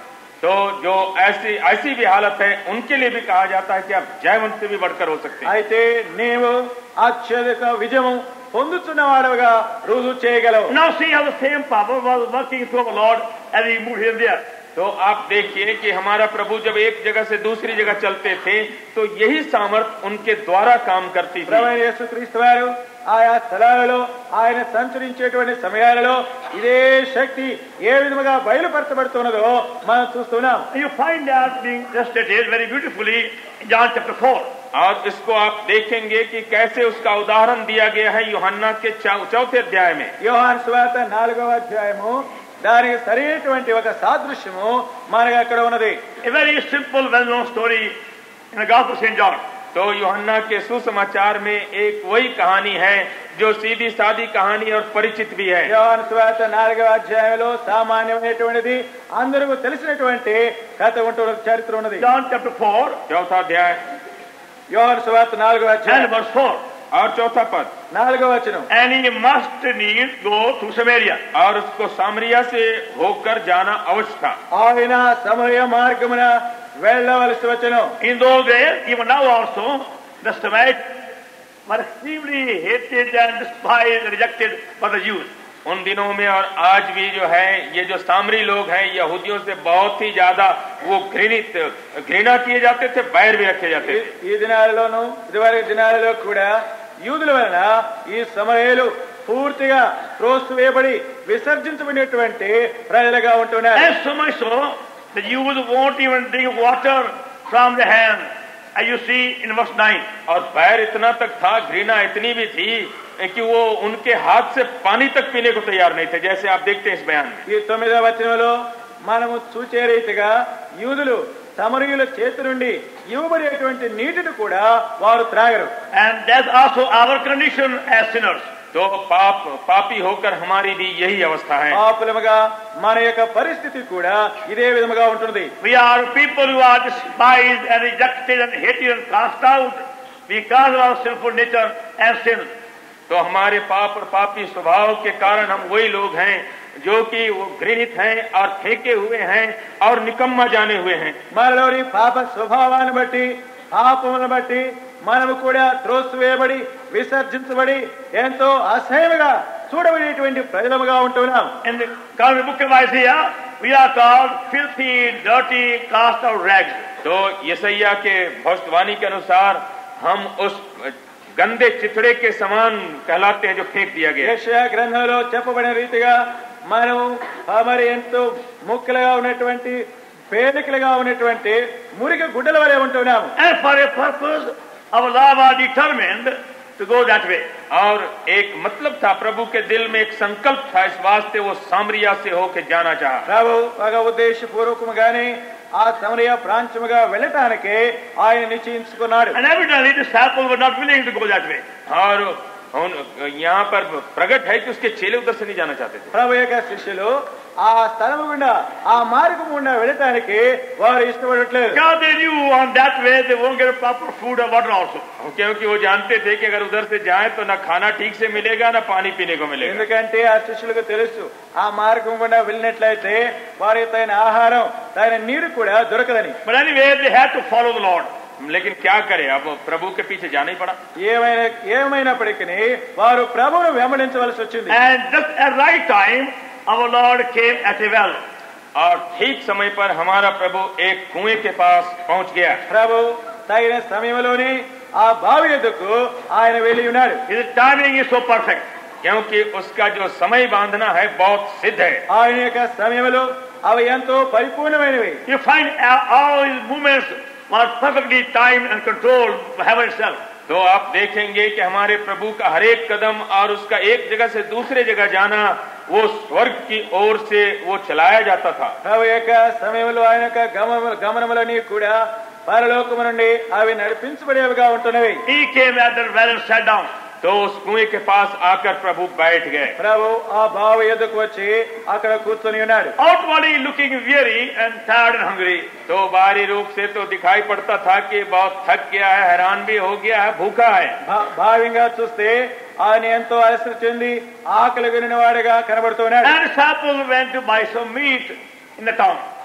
Speaker 2: तो जो ऐसी ऐसी भी हालत है उनके लिए भी कहा जाता है कि आप जयवंत से भी बढ़कर हो सकते అయితే నీవు का विजय పొందుతున్నవాడుగా రుజువు చేయగలవు Now see how the same power was working through our Lord as he moved here and there. तो आप देखिए कि हमारा प्रभु जब एक जगह से दूसरी जगह चलते थे तो यही सामर्थ उनके द्वारा काम करती थी ఆయా స్థలాలలో ఆయన సంచరించేటువంటి సమయాలలో ఇదే శక్తి ఏ విధముగా బయలుపరచబడుతున్నదో మనం చూస్తున్నాం you find out being just detail very beautifully John chapter 4 और इसको आप देखेंगे कि कैसे उसका उदाहरण दिया गया है योहन्ना के चौथे अध्याय में योहान सुवार्त नालगव अध्याय దాని సరేటువంటి ఒక সাদృశ్యము మార్గకడ ఉన్నది ఎवरी simple well known story in అగావ సెయింట్ జాన్ తో యోహన్నా కే సుసమాచార్మే ఏక్ వై కహానీ హై జో సీది స ఆది కహానీ ఔర్ పరిచిత్ బి హై యోర్ స్వత నర్గవ అధ్యాయలో సాధారణమైనటువంటిది అందరుకు తెలిసినటువంటి కథటువంటి ఒక చరిత్రమునది జాన్ చాప్టర్ 4 యోర్ స్వత నర్గవ చాప్టర్ 4 और चौथा पद नालगो वचन any must need go to Samaria और उसको सामरिया से होकर जाना अवश्य था आहिना समय मार्ग मना वेल वचन इन दो वे इवन नाउ आल्सो द समाइट were extremely hated and despised and rejected by the उन दिनों में और आज भी जो है ये जो सामरी लोग हैं यहूदियों से बहुत ही ज्यादा वो घृणित घृणा किए जाते थे बैर भी रखे जाते थे ये दिनालो दिन दिनालो कूड़ा యూదుల వలన ఈ సమరయులు పూర్తిగా త్రోసివేయబడి విసర్జించబడినటువంటి ప్రజలుగా ఉంటున్నారు The Jews won't even drink water from the hand. As you see in verse 9. और बैर इतना तक था घृणा इतनी भी थी कि वो उनके हाथ से पानी तक पीने को तैयार नहीं थे जैसे आप देखते हैं इस बयान में ये तొమ్మిదవ వచనంలో మనము చూచే రీతిగా యూదులు సమరయుల చేతి నుండి ఇవ్వబడేటువంటి నీటిని కూడా వారు త్రాగరు and that also our condition as sinners तो पाप पापी होकर हमारी भी यही अवस्था है పాపులముగా మన యొక్క పరిస్థితి కూడా ఇదే విధముగా ఉంటుంది we are people who are despised and rejected and hated and cast out because of sinful nature and sin तो हमारे पाप और पापी स्वभाव के कारण हम वही लोग हैं जो कि वो घृणित हैं और फेंके हुए हैं और निकम्मा जाने हुए हैं मरलोरी पाप स्वभाव बटी పాపమును బట్టి మనము కూడా త్రోసివేయబడి విసర్జించబడి ఎంతో అసహ్యంగా చూడబడేటువంటి ప్రజలముగా ఉంటున్నాం బుక్ We are called तो यसैया के भविष्यवाणी के अनुसार हम उस गंदे चितड़े के समान कहलाते हैं जो फेंक दिया गया ग्रंथों చెప్పబడిన రీతిగా మనం మరి ఎంతో ముక్కలుగా ఉన్నటువంటి పేలికలుగా ఉన్నటువంటి మురికి గుడ్డల వలె ఉంటున్నాము for a purpose our love are determined to go that way और एक मतलब था प्रभु के दिल में एक संकल्प था इस वास्ते वो सामरिया से होके जाना चाहा प्रभु ఒక ఉద్దేశపూర్వకంగానే ఆ సమరయ ప్రాంతముగా వెళ్ళటానికి ఆయన నిశ్చయించుకున్నాడు and evidently the disciples were not willing to go that way और यहाँ पर प्रकट है कि उसके चेले उधर से नहीं जाना चाहते थे प्रभु యొక్క శిష్యులు ఆ స్థలం గుండా ఆ మార్గం గుండా వెళ్ళడానికి వారు ఇష్టపడట్లేదు क्योंकि थे कि अगर उधर से जाए तो ना खाना ठीक से मिलेगा ना पानी पीने को मिलेगा ఎందుకంటే ఆ శిష్యులకు తెలుసు ఆ మార్గం గుండా వెళ్ళినట్లయితే వారికి తగిన ఆహారం తగిన నీరు కూడా దొరకదని but anyway they had to లేకిన్ క్యా కరే అబ్ ప్రభు కే పీచే జానా పడా ఏమైనా ఏమైనప్పటికీ వారు ప్రభువును వెంబడించవలసి వచ్చింది and just at right time our Lord came at a well और ठीक समय पर हमारा प्रभु एक कुएं के पास पहुंच गया प्रभु తగిన సమయంలోనే ఆ బావి ఎదుకు ఆయన వెళ్ళి ఉన్నారు ఇది టైమింగ్ ఇస్ సో పర్ఫెక్ట్ क्योंकि उसका जो समय बांधना है बहुत सिद्ध है ఆయన యొక్క సమయంలో అవి ఎంతో పరిపూర్ణమైనవి you find all moments perfectly time and control heaven self तो आप देखेंगे कि हमारे प्रभु का हर एक कदम और उसका एक जगह से दूसरे जगह जाना वो स्वर्ग की ओर से वो चलाया जाता था समय गमनमी परलोक तो उस कुएं के पास आकर प्रभु बैठ गए प्रभु आ भाव यदि वे अकड़ कुर्तनी outwardly looking very and tired and तो बाहरी रूप से तो दिखाई पड़ता था कि बहुत थक गया है हैरान भी हो गया है भूखा है भाविंगा चुस्ते ఆయన ఎంతో అలసి చెంది ఆకలి వినిన వాడిగా కనబడుతూ ఉన్నాడు my so meet in the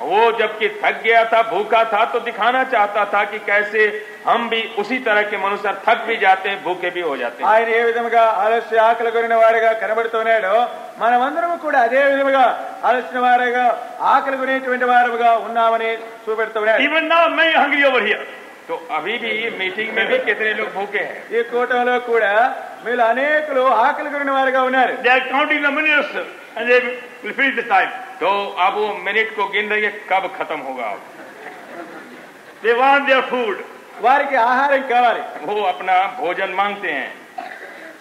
Speaker 2: वो जबकि थक गया था भूखा था तो दिखाना चाहता था कि कैसे हम भी उसी तरह के मनुष्य थक भी जाते हैं भूखे भी हो जाते हैं आये विधम का आलस्य आकल कनबड़ता मन अंदर अदे विधम का आलस्य आकल चूपड़ता तो अभी भी मीटिंग में भी कितने लोग भूखे हैं ये कोटो लोग कूड़ा मेरे अनेक लोग आकल करने वाले का उन्हें they counting the minutes and they repeat the time तो अब वो मिनट को गिन रही है कब खत्म होगा देवान दे फूड वार फूड आहार ఆహారం वो अपना भोजन मांगते हैं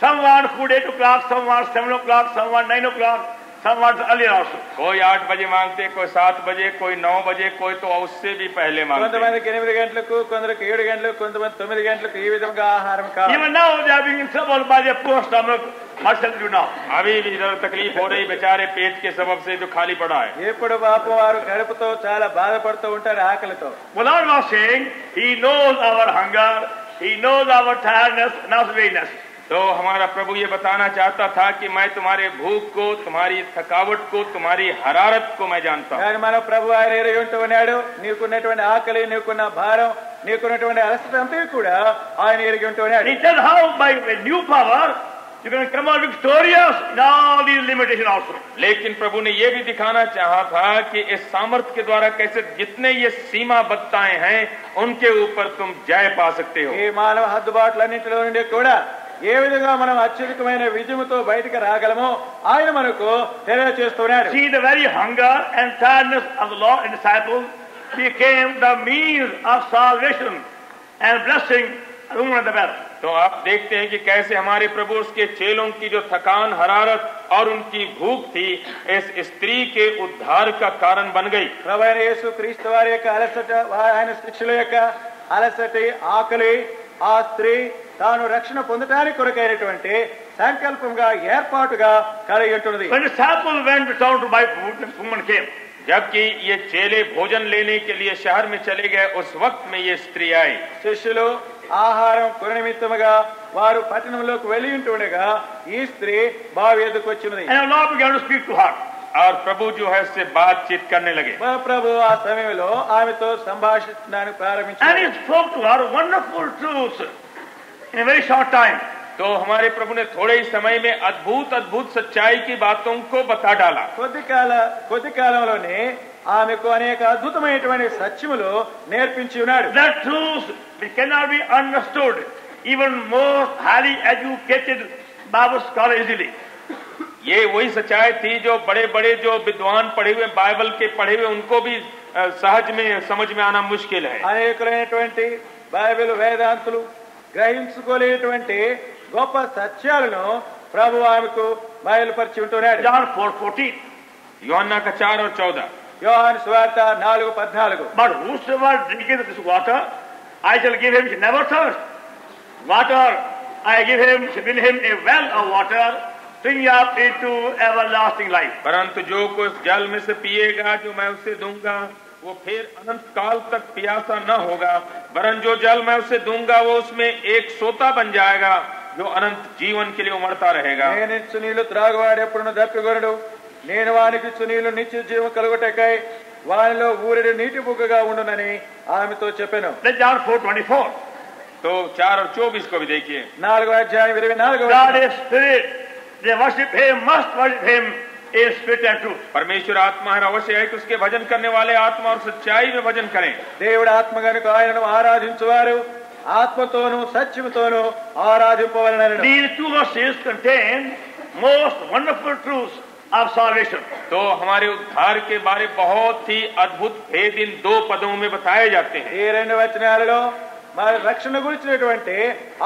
Speaker 2: some want food eight o'clock some want seven o'clock some want nine o'clock તમ વારત અલિયન્સ કોઈ 8 બજે માંગતે કોઈ 7 બજે કોઈ 9 બજે કોઈ તો ઉસસે ભી પહેલા માંગે તો મને કહેને મે 1 કલાક કોંતરે 1 1/2 કલાક કોંતરે 9 કલાક એ વિધંગા આહારમાં કાલે એમાં ના હો જા બીંગ ઇન સબ ઓર 8 બજે પોસ્ટામાં મશત જુના આવી રીત તકલીફ હો રહી બિચારે પેટ કે સબબ સે જો ખાલી પડા હે એ પડ બાપ વાર ઘરપ તો ચાલ બાદ પડતો ઉંટરે આકલતો બોલાડ વોશિંગ he knows our hunger he knows our tiredness knows વેનસ तो हमारा प्रभु ये बताना चाहता था कि मैं तुम्हारे भूख को तुम्हारी थकावट को तुम्हारी हरारत को मैं जानता हूँ मानो प्रभु आयुना आकली नीकुन भारम నీకున్నటువంటి అలసట लेकिन प्रभु ने यह भी दिखाना चाहा था कि इस सामर्थ्य के द्वारा कैसे जितने ये सीमा बत्ताएं हैं उनके ऊपर तुम जय पा सकते हो ये मानव हद्दुबाट्लन्निटिलो నుండి కూడా ఏ విధంగా మనం అత్యధికమైన విజయంతో బయటకు రాగలమో ఆయన మనకు తెలియజేస్తున్నాడు See तो आप देखते हैं कि कैसे हमारे प्रभु उसके चेलों की जो थकान हरारत और उनकी भूख थी इस स्त्री के उद्धार का कारण बन गई प्रभु यीशु क्रीस्त వారి యొక్క అలసట ఆయన శిష్యుల का अलसट आकले ఆ స్త్రీ తాను రక్షణ పొందటానికి కొరకైనటువంటి సంకల్పంగా ఏర్పాటుగా కలిగి ఉంటున్నది जबकि ये चेले भोजन लेने के लिए शहर में चले गए ఆహారం కొరనిమిత్తముగా వారు పట్టణంలోకి వెళ్ళి ఉంటుండగా ఈ స్త్రీ బావి ఎదుకొచ్చినది और प्रभु जो है उससे बातचीत करने लगे प्रभु आ समय आम तो संभाषण truth in very short time तो हमारे प्रभु ने थोड़े ही समय में अद्भुत अद्भुत सच्चाई की बातों को बता डाला కొద్ది కాల కొద్ది కాలంలోనే ఆమెకు అనేక అద్భుతమైనటువంటి సత్యములు నేర్పించి ఉన్నాడు ద ये वही सच्चाई थी जो बड़े बड़े जो विद्वान पढ़े हुए बाइबल के पढ़े हुए उनको भी सहज में समझ में आना मुश्किल है अनेक बाइबल वेदांत ग्रहित गोप सत्या प्रभु आम को बैल पर योहन्ना का चार और चौदह योहन स्वर्त नागो पद्नालो but whose water I give him never him a well of water तो परंतु जो कुछ जल में से पिएगा जो मैं उसे दूंगा वो फिर अनंत काल तक प्यासा न होगा वरन जो जल मैं उसे दूंगा वो उसमें एक सोता बन जाएगा जो अनंत जीवन के लिए उमड़ता रहेगा सुनील वाणी दप्पिगोरडो నేను వానికి సునీలు నిత్య జీవం కలుగుటకై వానిలో ఊరెడు నీటి బుగ్గగా ఉండునని ఆమెతో చెప్పాను तो चार और चौबीस को भी देखिए नागो अध्याय नागो They worship him, must worship him in spirit and truth. परमेश्वर आत्मा है अवश्य है कि उसके भजन करने वाले आत्मा और सच्चाई में भजन करें దేవుడు ఆత్మ గనుక ఆయనను ఆరాధించువారు ఆత్మతోను సత్యముతోను ఆరాధింపవలనను These two verses contain most wonderful truths of salvation. तो हमारे उद्धार के बारे बहुत ही अद्भुत भेद इन दो पदों में बताए जाते हैं ఈ రెండు వచనాలలో మన రక్షణ గురించినటువంటి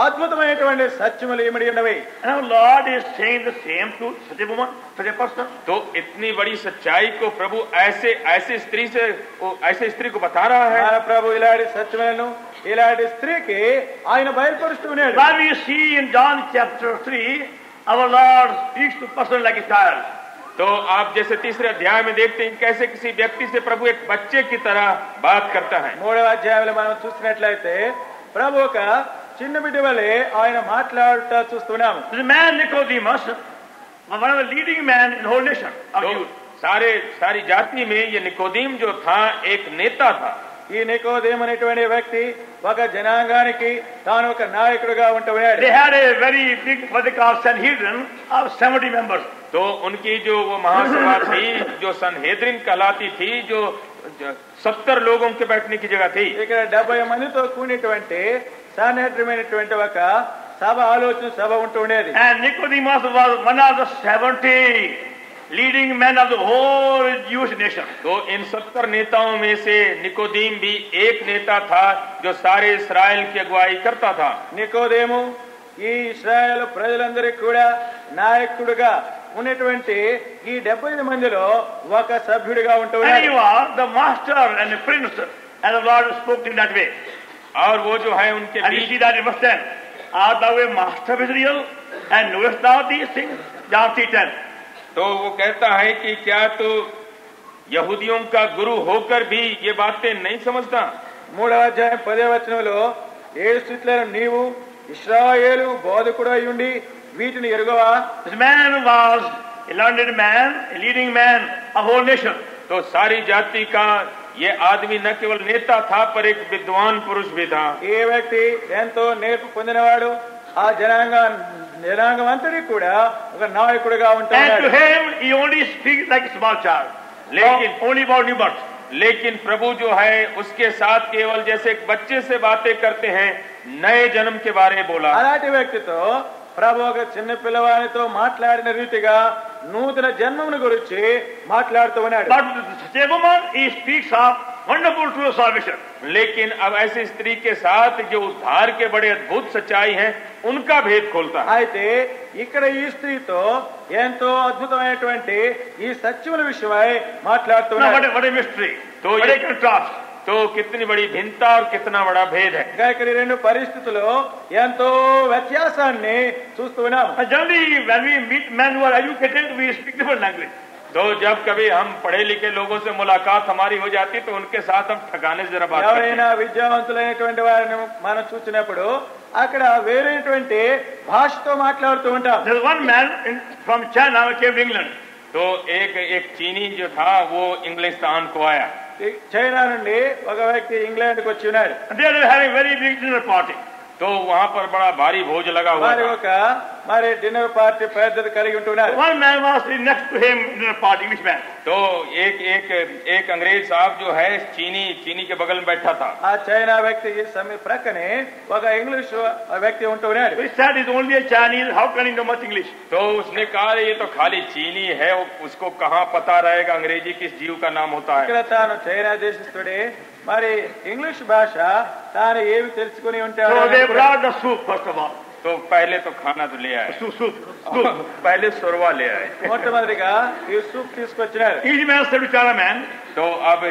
Speaker 2: ఆద్భుతమైనటువంటి సత్యమల ఏమిడి ఉన్నవే now Lord is saying the same to సత్యమన్ సత్య పర్సన్ తో ఇтни బడి సచాయీ కో ప్రభు ఐసే ఐసే స్త్రీ సే ఐసే స్త్రీ కో బతా రహా హే మన ప్రభు ఇలాడి సత్యమనను ఇలాడి స్త్రీ కి ఐన బయర్ పరిష్ఠమనేడు the we see in John chapter 3 our Lord speaked to person like ఇతల్ तो आप जैसे तीसरे अध्याय में देखते हैं कैसे किसी व्यक्ति से प्रभु एक बच्चे की तरह बात करता है प्रभु का चिन्ह చూసినట్లయితే वाले ఒక చిన్న బిడ్డ ఆయన చూస్తున్నాము सारे सारी जाति में ये निकोदीम जो था एक नेता था ఈ నికోదేమ్ అనేటువంటి వ్యక్తి ఒక జనాంగానికి తాను ఒక నాయకుడుగా ఉంటున్నాడు దే uh, थी जो सत्तर लोगों के बैठने की जगह थी ఇక్కడ డెబ్బై మందితో కూడినటువంటి సన్హేద్రమైనటువంటి ఒక సభ ఆలోచన సభ ఉంటుండేది and leading man of the whole Jewish nation तो इन सत्तर नेताओं में से निकोदीम भी एक नेता था जो सारे इसराइल की अगुवाई करता था निकोदेमो ఈ ఇస్రాయల్ ప్రజలందరికీ కూడా నాయకుడుగా ఉన్నటువంటి ఈ డెబ్బై మందిలో ఒక సభ్యుడిగా ఉంటాడు the master and prince and Lord spoke in that way और वो जो है उनके are the way master is real and knowest now these things जहां सी टेन तो वो कहता है कि क्या तू तो यहूदियों का गुरु होकर भी ये बातें नहीं समझता मूड अध्याय पदेवचन मैन लीडिंग मैन नेशन तो सारी जाति का ये आदमी न केवल नेता था पर एक विद्वान पुरुष भी था ये व्यक्ति तो आ जनांगा నిరాగవంతుడికి కూడా ఒక నాయకుడిగా And to ఉంటాడు him, he only speaks like a small child. लेकिन लेकिन only about newborns. लेकिन प्रभु जो है उसके साथ केवल जैसे एक बच्चे से बातें करते हैं नए जन्म के बारे में बोला అలాంటి వ్యక్తితో ప్రభు ఒక చిన్న పిల్లవాడితో మాట్లాడిన రీతిగా నూతన జన్మమును గురించి మాట్లాడుతూ ఉన్నాడు But with the same woman, he speaks of wonderful true salvation लेकिन अब ऐसी स्त्री के साथ जो उद्धार के बड़े अद्भुत सच्चाई हैं उनका भेद खोलता है అయితే ఇక్కడ ఈ స్త్రీతో ఎంతో అద్భుతమైనటువంటి ఈ సత్యముల విషయమై మాట్లాడుతున్నాడు తో కితని బడి భిన్తా और कितना बड़ा भेद है ఇంకా ఇక్కడ రెండు పరిస్థితుల్లో ఎంతో వ్యత్యాసాన్ని చూస్తున్నాం generally when we meet men who are educated we speak different तो जब कभी हम पढ़े लिखे लोगों से मुलाकात हमारी हो जाती तो उनके साथ हम ठगाने जरा बात विद्यावंत मन सूचने అక్కడ వేరేటువంటి భాషతో మాట్లాడుతూ को ఇంగ్లీస్థాన్ చైనా నుండి ఒక వ్యక్తి ఇంగ్లాండ్ వచ్చి ఉన్నాడు వెరీ బిగ్ పార్టీ तो वहाँ पर बड़ा भारी भोज लगा हुआ మరే డిన్నర్ పార్టీ పర్తి పెదకరియుంటున one man was next to him in the party English man so ఏక్ ఏక్ ఏక్ ఆంగ్లేజ్ సాబ్ జో హై చీనీ చీనీ కే బగల్ మే బైఠా థా ఆ చైనై ఆ వ్యక్తి ఇస సమే ప్రకనే వగ ఇంగ్లీష్ ఆ వ్యక్తి ఉంటూనే he stood is only a Chinese how can he know most English so స్నే కహ లే యే తో ఖాలి చీనీ హై ఓ ఉస్కో కహా పతా రహేగా ఆంగ్లేజీ కి జీవ్ కా నామ్ హోతా హై కరతా న చైనై దేశ్ స్టడే మరి ఇంగ్లీష్ భాష తాన ఏవి తెలుసుకోని ఉంటారు so they broad the superb तो पहले तो खाना तो ले आए पहले सोरवा ले आए मोटमोटिका you soup is questioner. Each man तो अब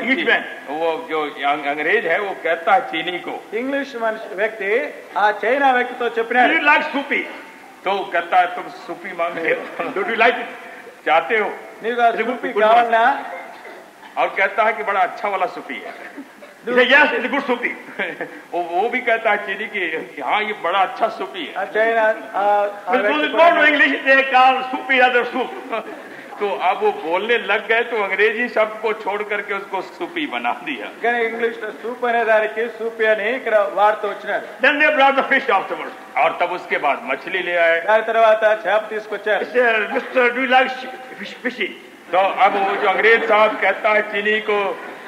Speaker 2: वो जो अंग्रेज है वो कहता है चीनी को इंग्लिश व्यक्ति आ चाइना व्यक्ति तो चुप like सूपी तो कहता है तुम सूपी मांगते हो डू *laughs* लाइक चाहते हो नहीं सूपी तो और कहता है कि बड़ा अच्छा वाला सूपी है वो भी कहता है चीनी की हाँ ये बड़ा अच्छा सूपी है सूपी अदर सूप तो अब वो बोलने लग गए तो अंग्रेजी शब्द को छोड़ करके उसको सूपी बना दिया इंग्लिश सूप तो तो और तब उसके बाद मछली ले आए దాని अच्छा, तो, तो अब वो जो अंग्रेज साहब कहता है चीनी को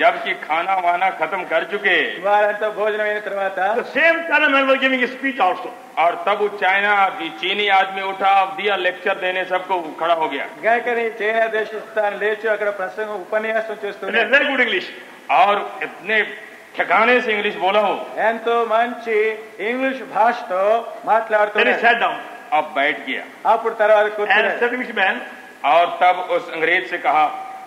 Speaker 2: जबकि खाना वाना खत्म कर चुके तो भोजन तो सेम गिविंग स्पीच आल्सो और तब वो चाइना चीनी आदमी उठा दिया लेक्चर देने सबको खड़ा हो गया चाइना गुड इंग्लिश और इतने ठिकाने से इंग्लिश बोला हो तो मंची इंग्लिश भाष तो डाउन तो अब बैठ गया आप और तब उस अंग्रेज से कहा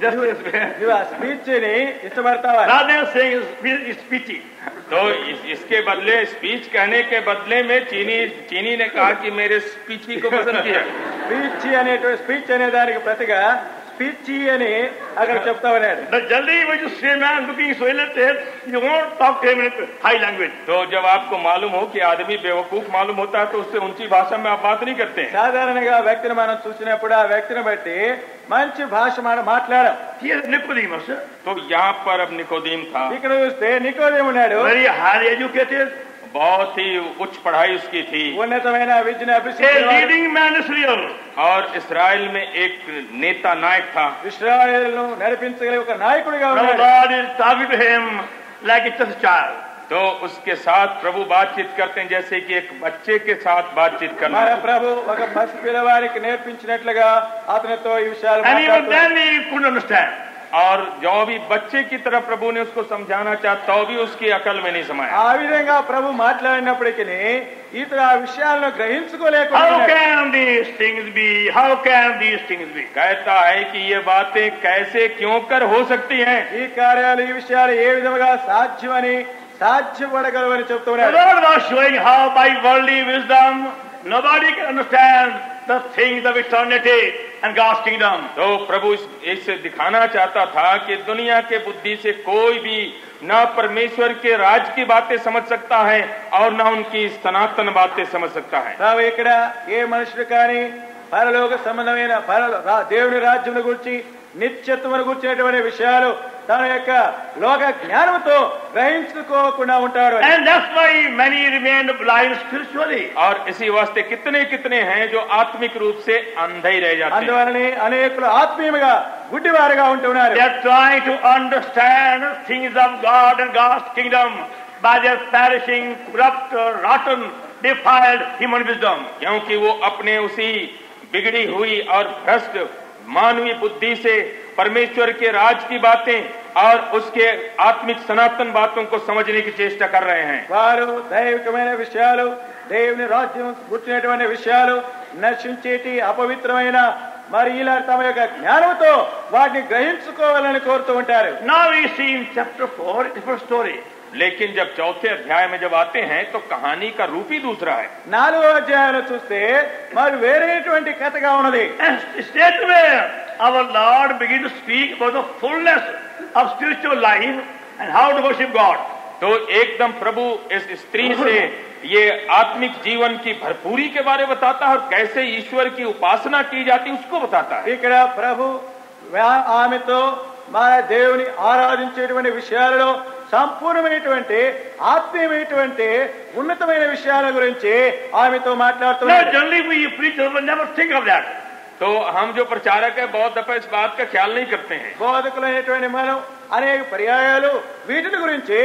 Speaker 2: Just you, तो इसके बदले स्पीच कहने के बदले में चीनी चीनी ने कहा कि मेरे स्पीची को पसंद किया स्पीच अने स्पीच अने दाనికి ప్రతిగా हाँ। तो जब आपको मालूम हो कि आदमी बेवकूफ मालूम होता है तो उससे ऊंची भाषा में आप बात नहीं करते साधारण व्यक्ति ने मैंने सूचना पड़ा व्यक्ति ने बैठे मंच भाषा माट लड़ा निकोदीम तो यहाँ पर अब निकोदीम था निकोदीम वेरी हायर एजुकेटेड बहुत ही उच्च पढ़ाई उसकी थी लीडिंग मैन इसराइल और इसराइल में एक नेता नायक था इसराइल नायक तो उसके साथ प्रभु बातचीत करते हैं जैसे कि एक बच्चे के साथ बातचीत करना प्रभु ఒక పసి लगा నేర్పించినట్లుగా तो ఈ విషయాలు और जो भी बच्चे की तरह प्रभु ने उसको समझाना चाह तो भी उसकी अकल में नहीं समाया आ विधा प्रभु మాట్లాడినప్పటికీ ఇతర విషయాలను कहता है कि ये बातें कैसे क्यों कर हो सकती है ఈ కార్యాలు సాధ్యపడగలవని చెప్తున్నారు nobody can understand the things of eternity and God's kingdom तो प्रभु इसे दिखाना चाहता था कि दुनिया के बुद्धि से कोई भी ना परमेश्वर के राज की बातें समझ सकता है और ना उनकी सनातन बातें समझ सकता है तब ఇక్కడ ఏ మనుషుడు కానీ పరలోక సంబంధమైన పరలో దేవుని రాజ్యం గురించి నిత్యత్వను గుర్చినటువంటి విషయాలు తన యొక్క లోక జ్ఞానంతో గ్రహించుకోకుండా ఉంటాడు and that's why many remained blind spiritually और इसी वास्ते कितने कितने हैं जो आत्मिक रूप से अंधे रह जाते हैं అందువలనే అనేకులు ఆత్మీయంగా గుడ్డివారుగా ఉంటున్నారు they are trying to understand things of god and god's kingdom by their perishing corrupt rotten defiled human wisdom क्योंकि वो अपने उसी बिगड़ी हुई और भ्रष्ट मानवी बुद्धि से परमेश्वर के राज की बातें और उसके आत्मिक सनातन बातों को समझने की चेष्टा कर रहे हैं वारो दैविकమైన విషయాలు దైవని రాజ్యం గుర్తించేటువంటి విషయాలు నర్శంచేటి అపవిత్రమైన మరి ఇలా తమ యొక్క జ్ఞానంతో వాడి గ్రహించుకోవాలని కోరుతూ ఉంటారు now is same chapter 4 it's A story लेकिन जब चौथे अध्याय में जब आते हैं तो कहानी का रूप ही दूसरा है नालू अध्याय चूस्ते మరి వేరేటువంటి కథగా ఉన్నది स्टेट में our Lord begin to speak about the fullness of spiritual life and how to worship तो एकदम प्रभु इस स्त्री से ये आत्मिक जीवन की भरपूरी के बारे बताता है और कैसे ईश्वर की उपासना की जाती उसको बताता है प्रभु ప్రభు ఆమెతో మన आराधन ఆరాధించేటువంటి विषय संपूर्ण मेंएटुंते आत्म मेंएटुंते उन्नतమైన విషయాల గురించి ఆమితో మాట్లాడుతున్నాడు సో హం జో ప్రచారక బహుదపస్ బాత్ కా ఖ్యాల్ నహీ కర్తే హే బహుదకలేటోనే మలవ్ అరే పర్యాయాలు వీటిని గురించి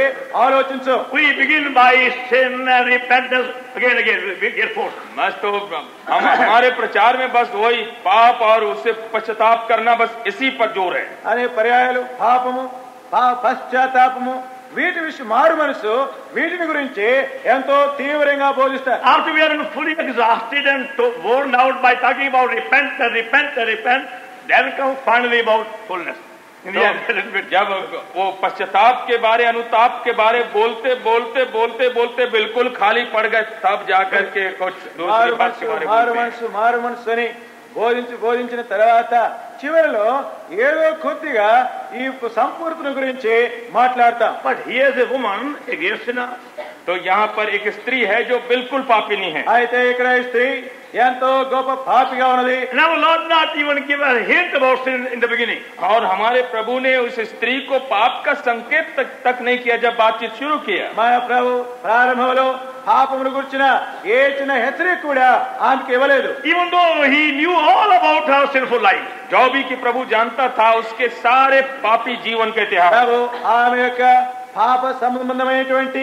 Speaker 2: ఆలోచించు వి బిగిన్ బై సీనరీ పెడస్ అగేనగే వియర్ ఫోర్ మస్ట్ హో గ్రం హమ మార్రే ప్రచార్ మే బస్ వాయి పాప్ ఔర్ ఉస్సే పచతాప్ కర్నా బస్ ఇసీ పర్ జోర్ హే అరే పర్యాయాలు పాపము పాప పశ్చాతాపము వీటి విషయం మారు మనసు వీటిని గురించి ఎంతో తీవ్రంగా బోధిస్తారు after we are fully exhausted and worn out by talking about repent and repent and repent then comes finally about fullness जब वो पश्चाताप के बारे अनुताप के बारे बोलते बोलते बोलते बोलते बिल्कुल खाली पड़ गए तब जाकर के कुछ दूसरी बात के बारे में बोलिन्चि बोलिन्चि తరువాత చువెరలో ఎవో కొద్దిగా ఈ సంపూర్ణ గురించి మాట్లాడతా but he is a woman against నా సో యహా పర్ ఏ కస్త్రీ హై జో బిల్కుల్ పాపిని హై ఆయతే ఏకరా స్త్రీ ఎంతో గొప్ప పాపిగా ఉన్నది और हमारे प्रभु ने उस स्त्री को पाप का संकेत तक तक नहीं किया जब बातचीत शुरू किया మా ప్రభు ప్రారంభంలో పాపమును గుర్చిన ఏ హెచ్చరిక కూడా ఆమెకి ఇవ్వలేదు Even though he knew all about her sinful life. जो भी कि प्रभु जानता था उसके सारे पापी जीवन के इतिहास ప్రభు ఆమె యొక్క పాప సంబంధమైనటువంటి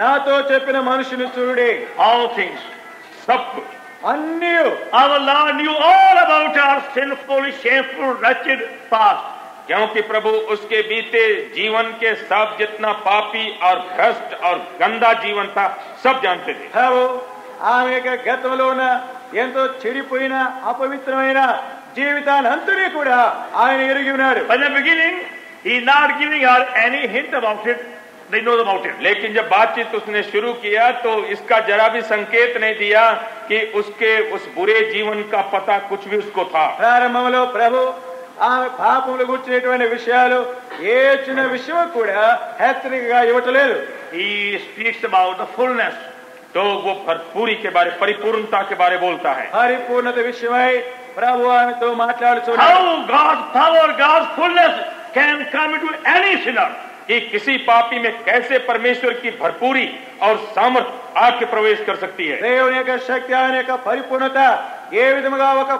Speaker 2: నాతో చెప్పిన మనిషిని చూడే ఆల్ థింగ్స్ తప్పు అన్ని all about our sinful shameful wretched past क्योंकि प्रभु उसके बीते जीवन के सब जितना पापी और भ्रष्ट और गंदा जीवन था सब जानते थे ఆమె యొక్క గతంలో ఉన్న ఎంతో చెడిపోయిన అపవిత్రమైన జీవితానంతని కూడా ఆయన ఎరిగి ఉన్నాడు బిగినింగ్ ఈ not giving her any hint about it they know about it लेकिन जब बातचीत उसने शुरू किया तो इसका जरा भी संकेत नहीं दिया कि उसके उस बुरे जीवन का पता कुछ भी उसको था ప్రారంభంలో प्रभु फुलनेस तो वो भरपूरी के बारे परिपूर्णता के बारे बोलता है fullness can come to any sinner कि किसी पापी में कैसे परमेश्वर की भरपूरी और सामर्थ आपके प्रवेश कर सकती है देवने का शक्ति आने का परिपूर्णता ये विधम का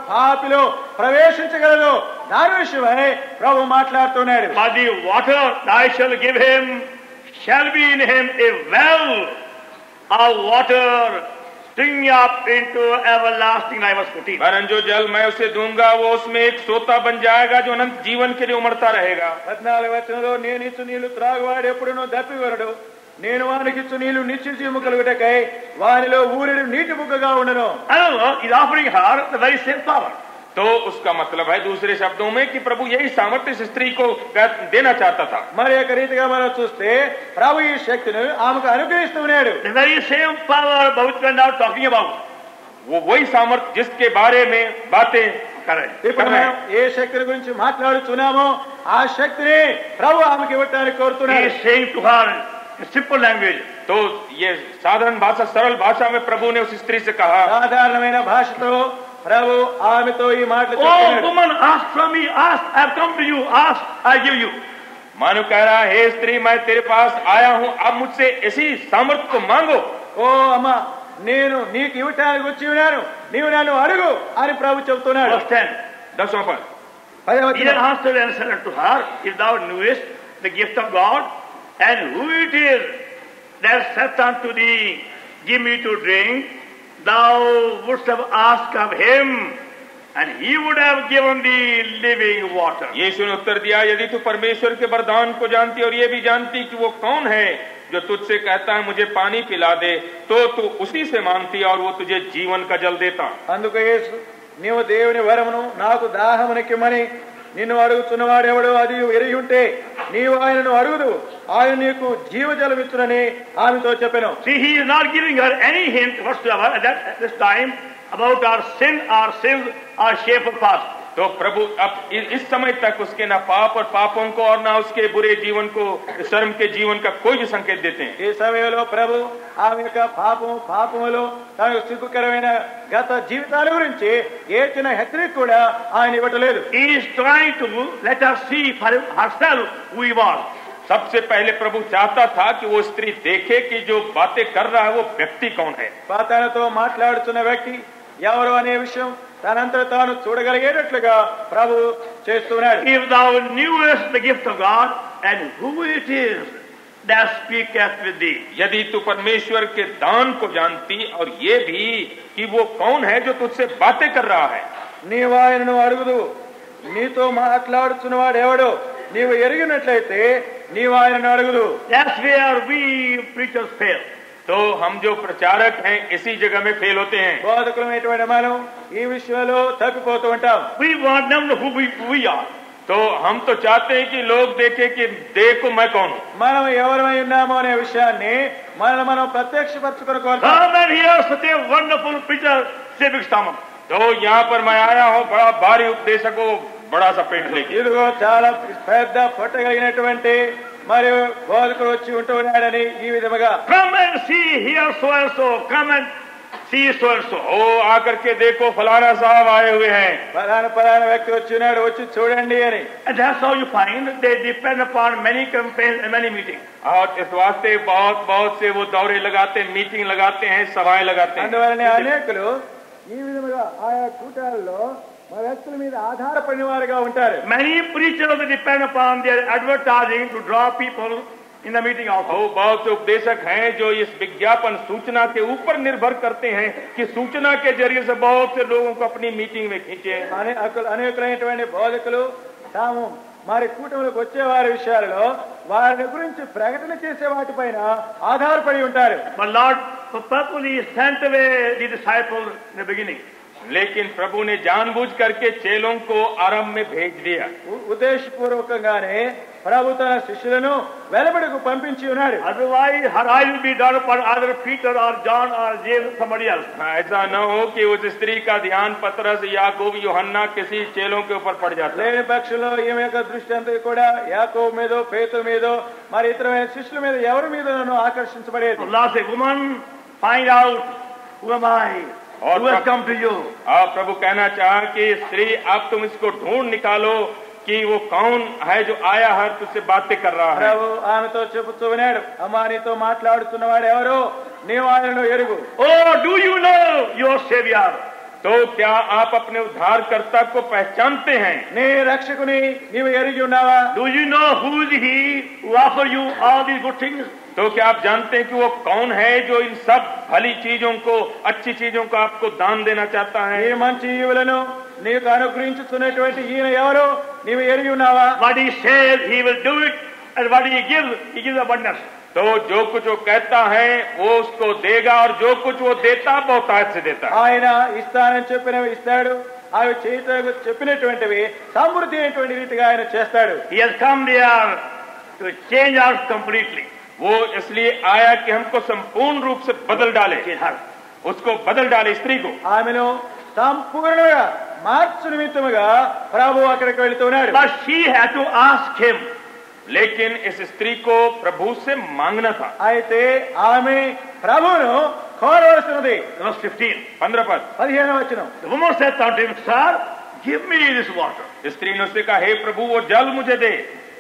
Speaker 2: प्रवेश प्रभु माटलाड़ना మాది water I shall give him shall be spring up into everlasting life verse 14 वरन जो जल मैं उसे दूंगा वो उसमें एक सोता बन जाएगा जो अनंत जीवन के लिए उमड़ता रहेगा 14 వచనంలో నేను ఇచ్చు నీళ్లు త్రాగువాడు ఎప్పుడునో దప్పివరడు నేను వానికి ఇచ్చు నీళ్లు నిత్య జీవము కలుగుటకై వానిలో ఊరిని నీటి బుగ్గగా ఉండను ఇది offering her the very same power तो उसका मतलब है दूसरे शब्दों में कि प्रभु यही सामर्थ्य स्त्री को देना चाहता था मारे करीत का मन चूस्ते प्रभु ये शक्ति ने आम का अनुग्रहित होने आए वेरी सेम पावर बहुत कंडाउ टॉकिंग अबाउट वो वही सामर्थ्य जिसके बारे में बातें तो ये साधारण भाषा सरल भाषा में प्रभु ने उस स्त्री से कहा साधारण भाषा तो ప్రభు ఆమెతో ఈ మాటలు ఓ woman ask from me ask i have come to you ask i give you मानो कह रहा हे स्त्री मैं तेरे पास आया हूं अब मुझसे इसी सामर्थ्य को मांगो ओ अम्मा నేను నీకు ఇవ్వటానికి వచ్చి ఉన్నాను నీవు నన్ను అడుగు అని ప్రభు చెబుతున్నాడు దశమ పద Even answered and said unto her, If thou knewest the gift of God, and who it is that saith unto thee, Give me to drink, thou wouldst have asked of him, and he would have given the living water. यीशु ने उत्तर दिया यदि तू परमेश्वर के वरदान को जानती और ये भी जानती कि वो कौन है जो तुझसे कहता है मुझे पानी पिला दे तो तू उसी से मांगती और वो तुझे जीवन का जल देता అందుకు యేసు నీవు దేవుని వరమును నాకు దాహమునకిమని నిన్ను అడుగుతున్న వాడెవడు అది ఎరిగి ఉంటే నీవు ఆయనను అడుగుదు ఆయన నీకు జీవజలం ఇచ్చునని ఆమెతో చెప్పాను about our तो प्रभु अब इस समय तक उसके ना पाप और पापों को और ना उसके बुरे जीवन को शर्म के जीवन का कोई भी संकेत देते हैं इस समय लो प्रभु ఆమె యొక్క పాపం పాపములు తన సిగ్గుకరమైన గత జీవితాల గురించి ఏ హెచ్చరిక కూడా ఆయన ఇవ్వటలేదు is trying to let us see for herself we want सबसे पहले प्रभु चाहता था कि वो स्त्री देखे कि जो बातें कर रहा है वो व्यक्ति कौन है बात है तो माटलाడుతున్న व्यक्ति ఎవరు అనే విషయం తనంతా తాను చూడగలిగేటట్లుగా ప్రభు చేస్తున్నాడు పరమేశ్వర్ దాన్ knewest the gift of ఆయనను అడుగుదు నీతో వాడు ఎవడు నీవు ఎరిగినట్లయితే నీవాయనను అడుగుదు వి तो हम जो प्रचारक हैं इसी जगह में फेल होते हैं बोधकों तो हम तो चाहते हैं कि लोग देखे कि देखो मैं कौन मन एवरम विषयानी मन मन प्रत्यक्ष पच्चीसा तो यहाँ पर मैं आया हूँ बड़ा भारी उपदेशक बड़ा सा पेंट लेके चाल फोटो कल మరివో బోర్ కొడి వచ్చు ఉంటోన్నారని ఈ విధముగా కమ్ ఇన్ సీ సోన్స్ ఓ ఆకర్కే దేకో ఫలానా సాబ్ aaye hue hain ఫలానా ఫలానా వ్యక్తి వచ్చు నాడు వచ్చు చోడండి అని the so you find they depend upon many companies and many meeting ఆ ఇస్ వాస్తే బాత్ బాత్ సే వో దౌరే లగాతే మీటింగ్ లగాతే hain సవాయ్ లగాతే hain అందవరే నే ఆనేకులో ఈ విధముగా ఆయా కూటాలలో మర అత్యుల మీద ఆధారపరిని వారగా ఉంటారు many preachers depend upon their advertising to draw people in the meeting of ఓ బాద్ ఉపదేశకహై జో ఇస్ విగ్్యాపన్ సూచనా కే ఉపర్ నిర్భర్ కర్తే హే కి సూచనా కే జరియే బహత్ సే లోగోం కో అప్ని మీటింగ్ మే ఖింకే హనే అకల్ అనేక రైనట్వేనే భోద్కలు తామ మార్ కుటమలకొచ్చే వారి విషయలో వారి గురించి ప్రకటించే వాటపైనా ఆధారపడి ఉంటారు my lord to patfully sent way the disciple beginning लेकिन प्रभु ने जानबूझ करके चेलों को आरंभ में भेज दिया उदेश पूर्वक प्रभु तन शिष्य हाँ, ऐसा न हो कि उस स्त्री का ध्यान पत्रस याकूब योहन्ना किसी चेलों के ऊपर पड़ जाता पक्ष दृष्टि याकूब इतर शिष्य मेद आकर्षण और कम टू यू आप प्रभु कहना चाह कि स्त्री आप तुम इसको ढूंढ निकालो कि वो कौन है जो आया है तुझसे बातें कर रहा है प्रभु आम तो चुप सुने हमारी तो मातलाड सुनवाड़े और निवारण oh do you know your saviour तो क्या आप अपने उद्धार कर्ता को पहचानते हैं ने रक्षक ने do you know who good things तो क्या आप जानते हैं कि वो कौन है जो इन सब भली चीजों को अच्छी चीजों को आपको दान देना चाहता है तो जो कुछ वो कहता है वो उसको देगा और जो कुछ वो देता बहुत से देता है आयना इस्ता चुपने इस्ता आयु चीत चुपने समृद्धि रीति का आये चस्ता टू चेंज आउट कंप्लीटली वो इसलिए आया कि हमको संपूर्ण रूप से बदल डाले हाँ। उसको बदल डाले स्त्री को आमिलो हाँ, संपूर्ण मार्च निमित्त प्रभु शी तो है टू आस्क हिम लेकिन इस स्त्री को प्रभु से मांगना था आए थे आमे प्रभु ने खोर वचन दे वर्स 15 पद 15 वचन the woman said give me this water स्त्री ने उससे कहा हे प्रभु वो जल मुझे दे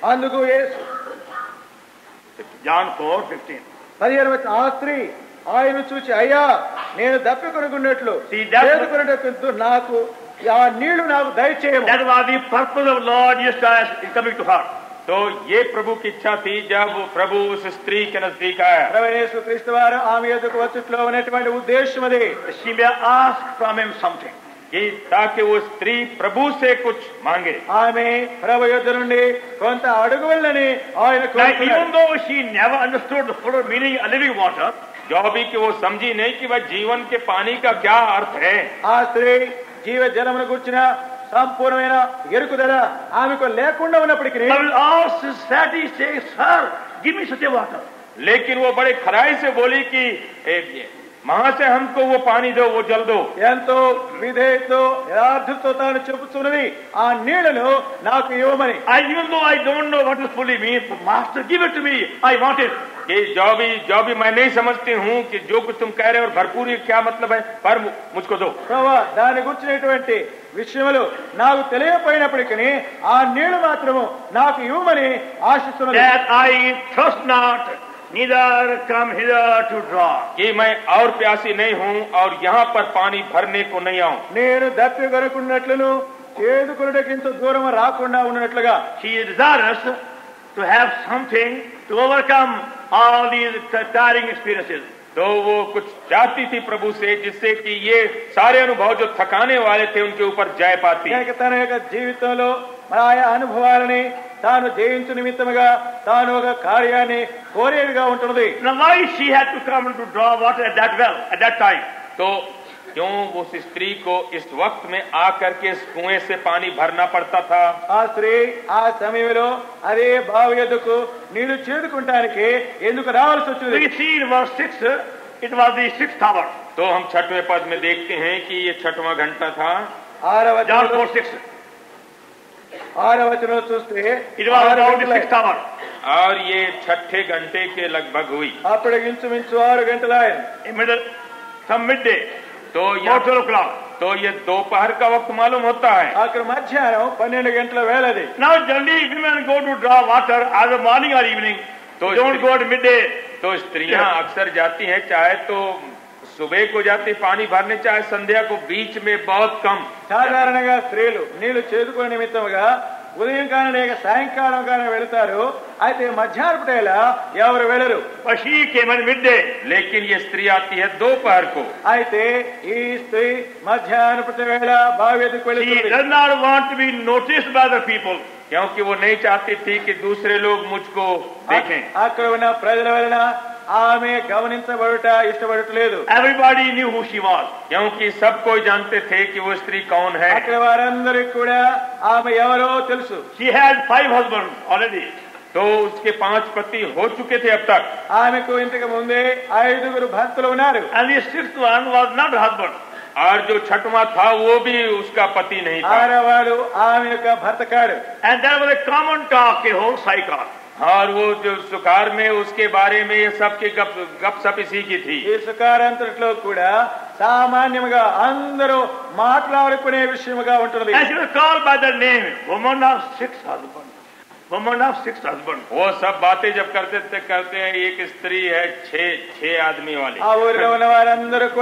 Speaker 2: अंधको यीशु జాన్ ఫోర్ ఫిఫ్టీన్ పదిహేను వచ్చిన ఆ స్త్రీ ఆయన చూచి అయ్యా నేను దప్పికొనుకున్నట్లు చేదుకునేటప్పుడు నాకు ఆ నీళ్లు నాకు దయచేయము that was the purpose of lord Jesus coming to her तो ये प्रभु की इच्छा थी जब प्रभु उस स्त्री के कि ताकि वो स्त्री प्रभु से कुछ मांगे ఆమె ప్రభు యొద్ద నుండి కొంత అడుగు వెళ్ళని ఆయన even though she never understood the full meaning of living water जो भी कि वो समझी नहीं कि वह जीवन के पानी का क्या अर्थ है ఆ స్త్రీ జీవ జలమును గుర్చిన సంపూర్ణమైన ఎరుకుదల ఆమెకు లేకుండా ఉన్నప్పటికీ But all society says her give me such a water लेकिन वो बड़े खराई से बोली कि మాసే సే ఓ పానీ దో ఓ జల్ దో ఎంతో విధేయతో యథార్థతో తాను చెబుతున్నది ఆ నీళ్లను నాకు ఇవ్వమని I even know I don't know what is fully me master give it to me I want it ये जो भी जो भी मैं नहीं समझती हूँ कि जो कुछ तुम कह रहे हो और भरपूर ये क्या मतलब है पर मुझको दो దాని గురించినటువంటి విషయములు నాకు తెలియపోయినప్పటికీ ఆ నీళ్లు మాత్రము నాకు ఇవ్వమని ఆశిస్తున్నాను निदार कम हिदा टू ड्रॉ कि मैं और प्यासी नहीं हूँ और यहाँ पर पानी भरने को नहीं आऊ नेर दप्य गरकुन्नटलनु चेद कुलडे किंतु दूरम राकुन्ना उन्नटलगा he is desirous to have something to overcome all these tiring experiences तो वो कुछ चाहती थी प्रभु से जिससे कि ये सारे अनुभव जो थकाने वाले थे उनके ऊपर जय पाती क्या कहता रहेगा जीवित लो మరాయి అనుభవారనే తాను జేయించు నిమిత్తముగా తాను ఒక కార్యాని కోరేరుగా ఉంటుంది నవాయి she had to come to draw water at that well at that time తో క్యోన్ వో సిస్త్రీ కో ఇస్ తక్త్ మే ఆకర్కే ఇస్ కుయే సే పాని భర్నా పడ్తా థ ఆ శ్రీ ఆ సమేలో अरे భావ యదకు నీలు చేడుకుంటానికి ఎందుకు రావాల్సి వచ్చింది we see he was six it was the 6th hour తో హం 6వ పద్ మే دیکھتے హై కి ఇయ 6వ ఘంటా థ ఆరవ 4 6 और ये छठे घंटे के लगभग हुई इंचुमिंचु आर घंटे लाइन सम मिड डे तो टोटल क्लॉक तो ये दोपहर का वक्त मालूम होता है आकर मध्याह्न पन्े गंटल वेल अदे now generally women go to draw water आज मॉर्निंग और इवनिंग तो डोंट गो मिड डे तो स्त्रियां अक्सर जाती हैं चाहे तो सुबह को जाते पानी भरने चाहे संध्या को बीच में बहुत कम साधारणगा स्त्रीలు నీలు చేదుకొని నిమిత్తముగా ఉదయం కానినిక సాయంకాలం కానిగా వెళ్తారు అయితే మధ్యార్పడైల ఎవర వేలరు పశికేమని విdde లేకని ఈ స్త్రీ ఆతిహ 2 పహర్ కో అయితే హిస్ మధ్యానపుటి వేళ భావేది కొలిసిది జనార్డ్ want to be noticed by the people క్యోంకి వో నై చాతి తీ కి దూసరే లోగ్ ముజ్కో దేఖేన్ ఆ కరుణ ప్రదల వేలనా आमे गवनिंत बढ़ इष्ट बढ़ ले दो everybody knew who she was क्योंकि सब कोई जानते थे कि वो स्त्री कौन है अकेले बार अंदर कुड़ा आमे यावरो तिलसु she had five husband already तो उसके पांच पति हो चुके थे अब तक आमे को इंत मुंदे आई तो गुरु भक्त लोग ना रहे and he six one was not husband और जो छठवा था वो भी उसका पति नहीं था आरे आमे का भर्तकार and there was a common talk के होल साइकल और वो जो सुकार में उसके बारे में ये सबके गप गप सप इसी की थी ఈ సుకారాంతట్లో కూడా సామాన్యముగా అందరూ మాట్లాడుకునే విషయముగా ఉంటుంది And she was called by the name, woman of six husbands. Woman of six husband वो सब बातें जब करते थे करते हैं एक स्त्री है छह छह आदमी वाली ఆ ఊరిలో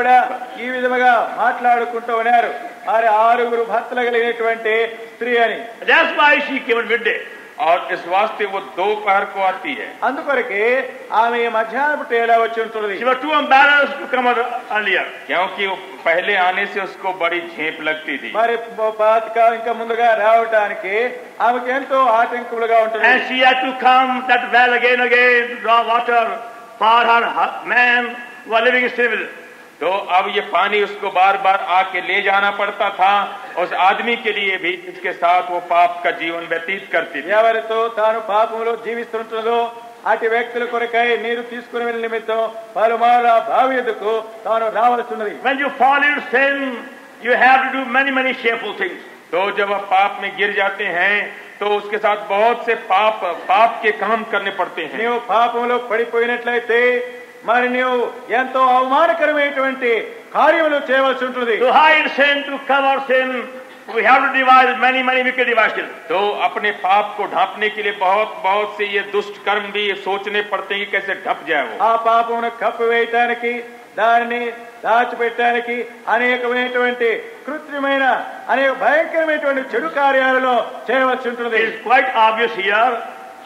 Speaker 2: ఆరుగురు భర్తలు और इस वास्ते वो दोपहर को आती है अंदर करके आमे मध्यान पटेला वो चुन तोड़ दी शिवा टू अम्बैलेंस टू कम अलिया क्योंकि पहले आने से उसको बड़ी झेप लगती थी मारे बात का इनका मुंदगा रावट आने के आम के तो आतंक को लगा उन्होंने and she had to come that well again again draw water for her man वो लिविंग स्टेबल तो अब ये पानी उसको बार बार आके ले जाना पड़ता था उस आदमी के लिए भी इसके साथ वो पाप का जीवन व्यतीत करती थी तो पाप जीवित अट व्यक्त नीर तो जब आप पाप में गिर जाते हैं तो उसके साथ बहुत से पाप पाप के काम करने पड़ते हैं पाप पड़ी थे మరి నీవు ఎంతో అవమానకరమైనటువంటి కార్యములు చేయవలసి ఉంటుంది तो hide sin to cover sin we have to devise many many wicked devices तो अपने पाप को ढांपने के लिए बहुत बहुत से ये दुष्ट कर्म भी सोचने पड़ते हैं कि कैसे ढप जाए वो ఆ పాపమును కప్పివేయటానికి దానిని దాచిపెట్టడానికి అనేకమైనటువంటి కృత్రిమైన అనేక భయంకరమైనటువంటి చెడు కార్యాలలో చేయవలసి ఉంటుంది it is quite obvious here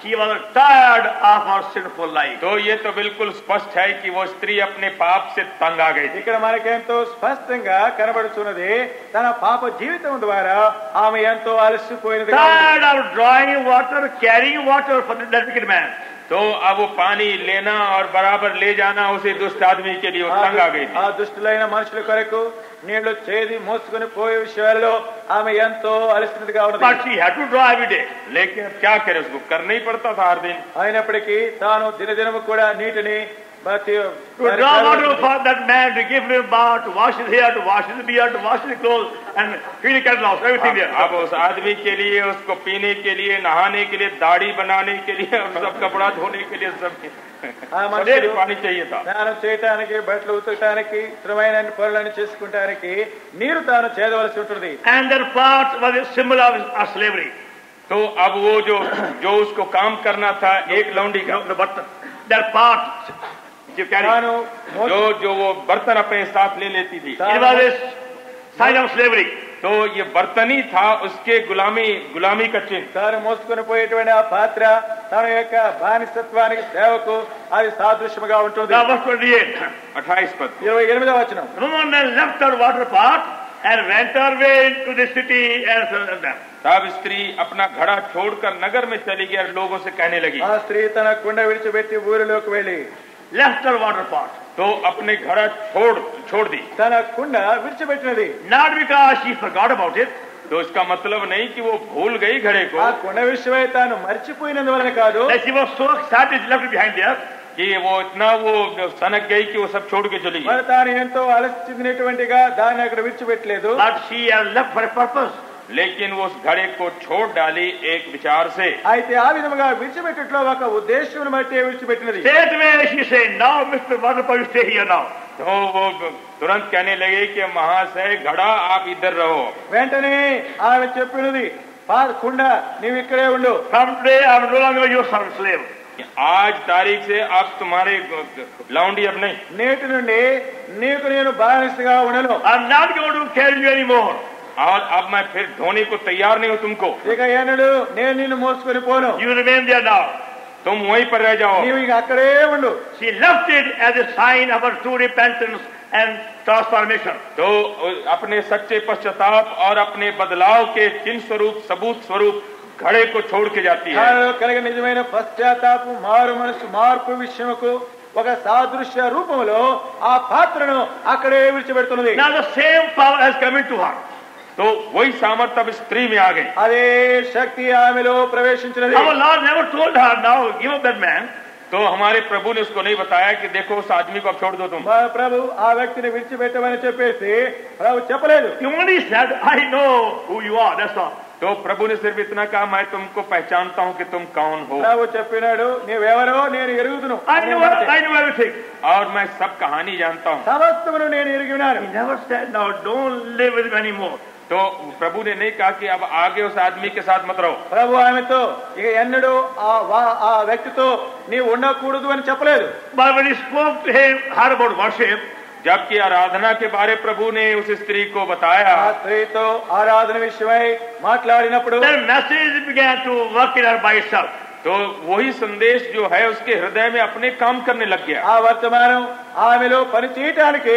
Speaker 2: he was tired of our sinful life तो ये तो बिल्कुल स्पष्ट है कि वो स्त्री अपने पाप से तंग आ गई लेकिन हमारे कहें तो స్పష్టంగా కనబడుచున్నది తన పాప జీవితం ద్వారా ఆమె ఎంతో అలసిపోయినది tired of drawing water carrying water for the డెసికెట్ man तो अब वो पानी लेना और बराबर ले जाना उसे दुष्ट आदमी के लिए हाँ, तंग आ गई थी हाँ, दुष्ट लेना मनुष्य को నీళ్లు చేది మోసుకుని పోయే విషయాల్లో ఆమె ఎంతో అలసినదిగా ఉన్నది పడతా అయినప్పటికీ తాను దినదినము కూడా నీటిని But you, to draw water to for that man, to give him bath, to wash his hair, to wash his beard, to wash his clothes, and he can lost everything there. अब उस आदमी के लिए उसको पीने के लिए नहाने के लिए दाढ़ी बनाने के लिए और सब कपड़ा धोने के लिए सब सबके पानी चाहिए था స్నానం చేయడానికి బట్టలు ఉతకడానికి ఇతరమైన పనులను చేసుకుంటానికి నీరు తాను చేదవలసి ఉంటుంది and their part was a symbol of a slavery तो अब वो जो जो उसको काम करना था एक लौंडी का बर्तन their पार्ट जो जो वो बर्तन अपने साथ ले लेती थी
Speaker 1: स्लेवरी
Speaker 2: तो ये बर्तन ही था उसके गुलामी गुलामी का चिन्ह सर मोसको पात्र तन यात्वा सेव को अभी सादृश्य अठाईस पद water park And went her way into the city तब स्त्री अपना घड़ा छोड़कर नगर में चली गई और लोगों से कहने लगी स्त्री तना कुंडा विरच बैठी बुरे लोग left the water pot. तो अपने घर छोड़ छोड़ दी तन कुंड विरचिपेट्टिनदी not because she forgot about it तो इसका मतलब नहीं कि वो भूल गई घड़े को ఆ కుండ విషయమై తాను మర్చిపోయినందువలన కాదు that she was so excited she left it behind there कि वो इतना वो सनक गई कि वो सब छोड़ के चली गई మరి తాను ఎంతో ఆలస్యం చెందినటువంటిగా దాన్ని అక్కడ విడిచిపెట్టలేదు but she has left for a purpose लेकिन उस घड़े को छोड़ डाले एक विचार से तुरंत कहने लगे कि महाशय घड़ा आप इधर रहो वेट नहीं आ मैं చెప్పింది పార్కుండా నీ వికడే ఉండు సంప్రే ఆ రోలంగో యు సర్వ స్లేవ్ આજ তারিখ సే అబ్ తుమారే లౌండి అబ్ నహీ నేట్ నుండి నీకు నేను బయస్తగా వణలో I not go to call you any more आज अब मैं फिर धोनी को तैयार नहीं हूँ तुमको तुम वहीं पर रह जाओ टू ट्रांसफॉर्मेशन तो अपने सच्चे पश्चाताप और अपने बदलाव के चिन्ह स्वरूप सबूत स्वरूप घड़े को छोड़ के जाती है निजमें हाँ, पश्चाताप मार मनुष्य मार्प विषय को సాదృశ్య రూపంలో ఆ పాత్రను అక్కడే విడిచిపెడుతున్నది तो वही सामर्थ्य अब स्त्री में आ गई अरे शक्ति आमिलो प्रवेश तो हमारे प्रभु ने उसको नहीं बताया कि देखो उस आदमी को छोड़ दो तुम प्रभु आ व्यक्ति ने विचिपेटमని చెప్పేసి ప్రభు చెప్పలేదు you only said i know who you are that's all तो प्रभु ने सिर्फ इतना कहा मैं तुमको पहचानता हूँ कि तुम कौन हो प्रभु చెప్పినాడు నీవెవరో నేను ఎరుగుదును और मैं सब कहानी जानता हूँ तो प्रभु ने नहीं कहा कि अब आगे उस आदमी के साथ मत रहो प्रभु आम तो व्यक्ति तो नी उड़कूडू But जबकि आराधना के बारे प्रभु ने उस स्त्री को बताया स्त्री तो आराधना विषय में मैसेज तो वही संदेश जो है उसके हृदय में अपने काम करने लग गया आ वर्तमान आमेलो పని చేయడానికి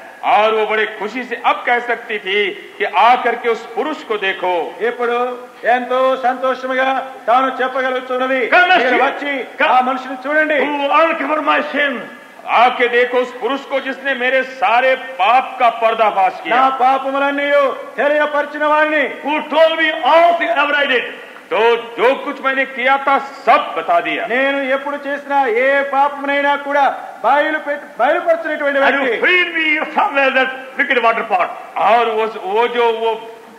Speaker 2: और वो बड़े खुशी से अब कह सकती थी कि आकर के उस पुरुष को देखो ये ఎంతో సంతోషముగా తాను आके देखो उस पुरुष को जिसने मेरे सारे पाप का पर्दाफाश किया ना पाप नहीं हो तेरे परिचन वाले who told me तो जो कुछ मैंने किया था सब बता दिया। నేను ఎప్పుడు చేసినా ఏ పాపమైనా కూడా బైలు బైలుకొచ్చినటువంటి వాడు. free me from that wicked water pot. ఆరు వోజో वो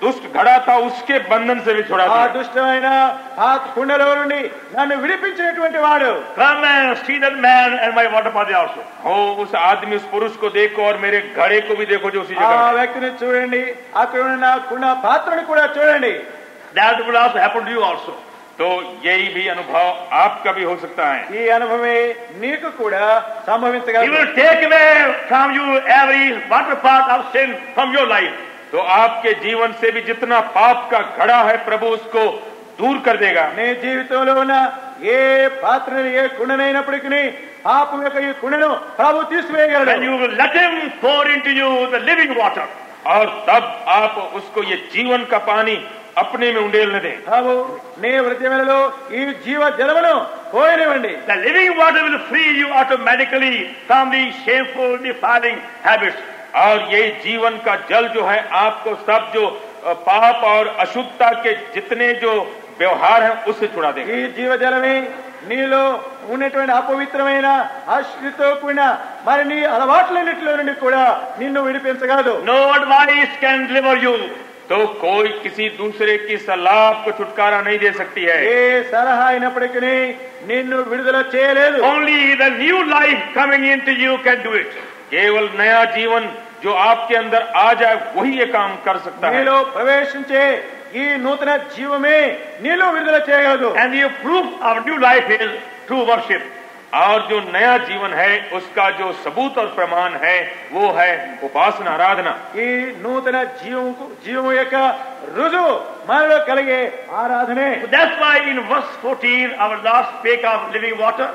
Speaker 2: दुष्ट घड़ा था उसके बंधन से विछोड़ा दिया। ఆ దుష్టమైనా ఆ పుణెలో వుండి నన్ను విడిపించేటువంటి వాడు. come man a stider man and my water pot also. ఓ उस आदमी उस पुरुष को देखो और मेरे घड़े को भी देखो जो उसी जगह हां વ્યક્તિను చూడండి ఆ కుణ కుణ పాత్రను కూడా చూడండి. That would also happen to you also तो यही भी अनुभव आपका भी हो सकता है ये अनुभव में तो आपके जीवन से भी जितना पाप का घड़ा है प्रभु उसको दूर कर देगा ने जीवित ना ये पात्र ये कुंड नहीं ना पड़ी आप में कहीं कुंड लो प्रभु तीस में गए यू विल लिविंग वाटर और तब आप उसको ये जीवन का पानी అప్పుడే మేము ఉండేయాలన్నదే కావు నీ వృత్తి వేళలో ఈ జీవ జలమును పోయనివ్వండి the living water will free you automatically from the shameful defiling habits और ये जीवन का जल जो है आपको सब जो पाप और अशुद्धता के जितने जो व्यवहार हैं उससे छुड़ा देगा ये जीव जल में నీలో ఉన్నటువంటి అపవిత్రమైన ఆశ్రితో కూడిన మరి నీ అలవాట్లన్నిటిలో నుండి కూడా నిన్ను విడిపించగలదు no advice can deliver you तो कोई किसी दूसरे की सलाह को छुटकारा नहीं दे सकती है only the new life coming into you can do it केवल नया जीवन जो आपके अंदर आ जाए वही ये काम कर सकता है प्रवेश नूतन जीव में नीलो विद्युत and you proof our new life is true worship और जो नया जीवन है उसका जो सबूत और प्रमाण है वो है उपासना आराधना ये नूतन जीवों को जीवों एक रुजो మనలో కలిగే आराधने that's why in verse 14 our lord speak of living water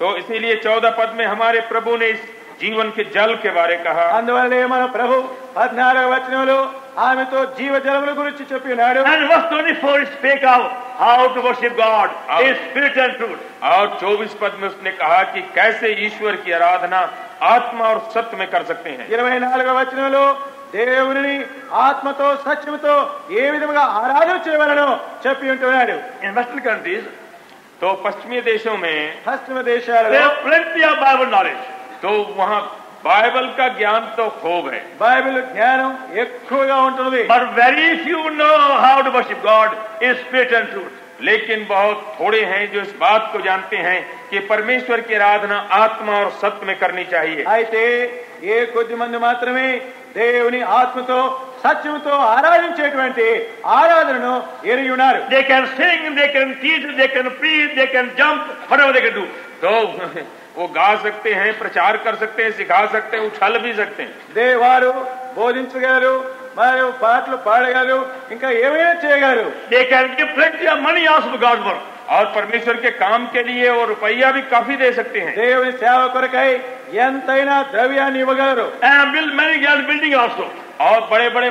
Speaker 2: तो इसीलिए 14 पद में हमारे प्रभु ने इस जीवन के जल के बारे कहा అందువల్లే प्रभु ప్రభు 14వ लो ఆమెతో జీవ జలముల గురించి చెప్పినాడు and verse 24 speak out how to worship god in spirit and truth और 24 पद में उसने कहा कि कैसे ईश्वर की आराधना आत्मा और सत्य में कर सकते हैं 24వ వచనంలో దేవుని ఆత్మతో సత్యంతో ఏ విధముగా ఆరాధన చేయవలనో చెప్పి ఉంటున్నాడు in western countries तो पश्चिमी देशों में पश्चिमी देश प्लेंटी तो वहाँ బైబిల్ కా జ్ఞాన్ తో ఖోబ్ హై బైబిల్ జ్ఞానం ఎక్కువగా ఉంటుంది but very few know how to worship God in spirit and truth लेकिन बहुत थोड़े हैं जो इस बात को जानते हैं कि परमेश्वर की आराधना आत्मा और सत्य में करनी चाहिए అయితే ఏ కొద్ది మంది మాత్రమే దేవుని ఆత్మతో సత్యంతో ఆరాధించేటువంటి ఆరాధనను ఎరిగి ఉన్నారు they can sing they can teach they can preach they can jump whatever they can do वो गा सकते हैं प्रचार कर सकते हैं सिखा सकते हैं उछल भी सकते हैं देवारो बोलो मारे पाटल पाड़गर इनका चेयरगार्लेंटी मनी आस और परमेश्वर के काम के लिए वो रुपया भी काफी दे सकते हैं देव सेवा कोरक एंतना द्रव्यान बिल्डिंग ऑल्सो और बड़े बड़े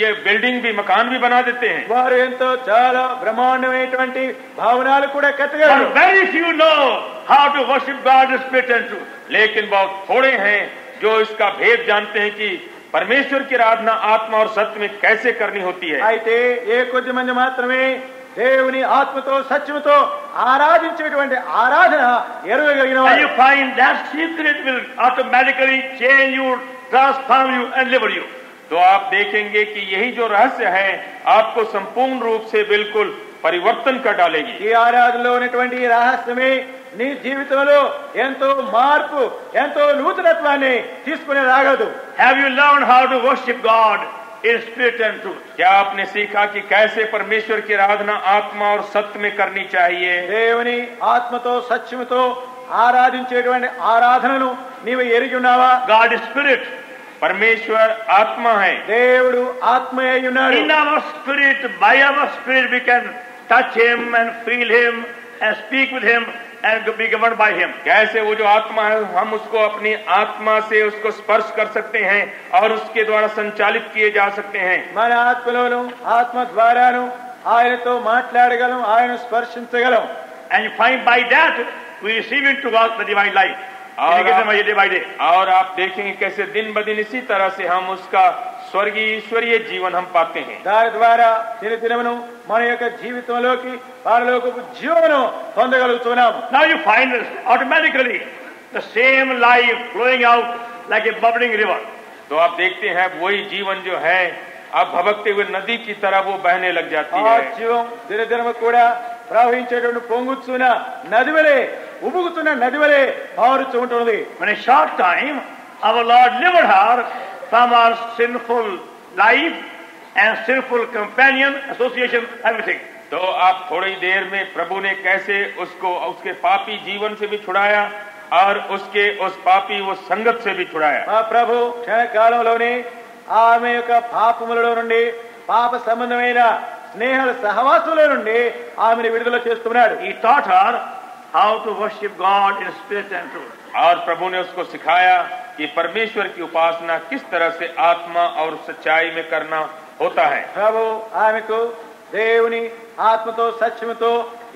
Speaker 2: ये बिल्डिंग भी मकान भी बना देते हैं वो तो चार ब्रह्मांड भावना लेकिन बहुत थोड़े हैं जो इसका भेद जानते हैं कि परमेश्वर की आराधना आत्मा और सत्य में कैसे करनी होती है आई ये कुछ मंज मात्र में దేవుని ఆత్మతో సత్యముతో ఆరాధించేటువంటి ఆరాధన ఎరవగలిగిన find that secret will automatically change you तो आप देखेंगे कि यही जो रहस्य है आपको संपूर्ण रूप से बिल्कुल परिवर्तन कर डालेगी आराधन रहस्य में to worship God in spirit क्या आपने सीखा की कैसे परमेश्वर की आराधना आत्मा और सत्य में करनी चाहिए देवनी आत्म तो सच्य तो आराधन आराधन नीव गॉड स्पिरिट परमेश्वर आत्मा है आत्मा है उनाडु in our spirit by our spirit we can touch him and feel him and speak with him and be govern by him कैसे वो जो आत्मा है हम उसको अपनी आत्मा से उसको स्पर्श कर सकते हैं और उसके द्वारा संचालित किए जा सकते हैं मैं आत्मा आत्मा द्वारा ఆయనతో మాట్లాడగలం ఆయన స్పర్శించగలం and find by that we receive into walk the divine life और आप, देखेंगे कैसे दिन ब दिन इसी तरह से हम उसका स्वर्गीय ईश्वरीय जीवन हम पाते हैं दार द्वारा धीरे धीरे बनो मन ओक जीवित जीवन पंदगल ना you find automatically same life flowing out like a bubbling river तो आप देखते हैं वही जीवन जो है अब भबकते हुए नदी की तरह वो बहने लग जाती है जीवन धीरे धीरे में कूड़ा ప్రవహించేటువంటి పొంగుతున్న నదివలే ఉబుగుతున్న నదివలే పారుతూ ఉంటుంది మన short time our lord delivered her from our sinful life and sinful companion association everything तो आप थोड़ी देर में प्रभु ने कैसे उसको उसके पापी जीवन से भी छुड़ाया और उसके उस पापी वो संगत से भी छुड़ाया प्रभु क्षण कालों ने आम पाप मुल पाप संबंध में స్నేహల సహవాసంలో నుండి ఆమెను విడుదల చేస్తున్నాడు ఈ thought are how to worship God in spirit and truth are ప్రభుని ने उसको सिखाया कि परमेश्वर की उपासना किस तरह से आत्मा और सच्चाई में करना होता है प्रभु దేవుని ఆత్మతో సత్యముతో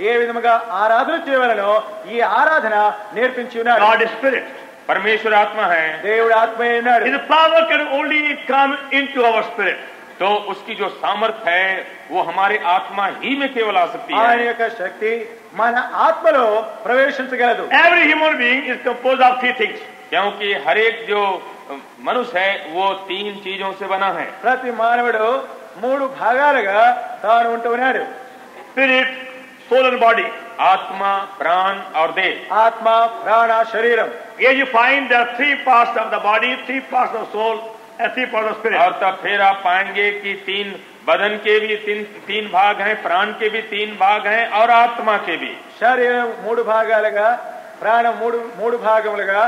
Speaker 2: ఏ విధముగా ఆరాధన చేయవలనో ఈ ఆరాధన నేర్పించి ఉన్నాడు గాడ్ స్పిరిట్ పరమేశ్వర ఆత్మ హై దేవుడు ఆత్మ ఉన్నాడు ఇది power can only come into our spirit तो उसकी जो सामर्थ है वो हमारे आत्मा ही में केवल आ सकती है शक्ति माना आत्मा लो प्रवेश every human being is compose of three things क्योंकि हर एक जो मनुष्य है वो तीन चीजों से बना है प्रति मानव मूड भागा लगा ఉంటూ ఉన్నాడు స్పిరిట్ సోల్ बॉडी आत्मा प्राण और ఆర్ आत्मा प्राण ప్రాణ శరీరం a you find the three parts of the body three parts ऐसी पॉल और तब फिर आप पाएंगे कि तीन बदन के भी तीन तीन भाग हैं प्राण के भी तीन भाग हैं और आत्मा के भी शरीर मूड भाग अलगा मूड मूड మూడు భాగములుగా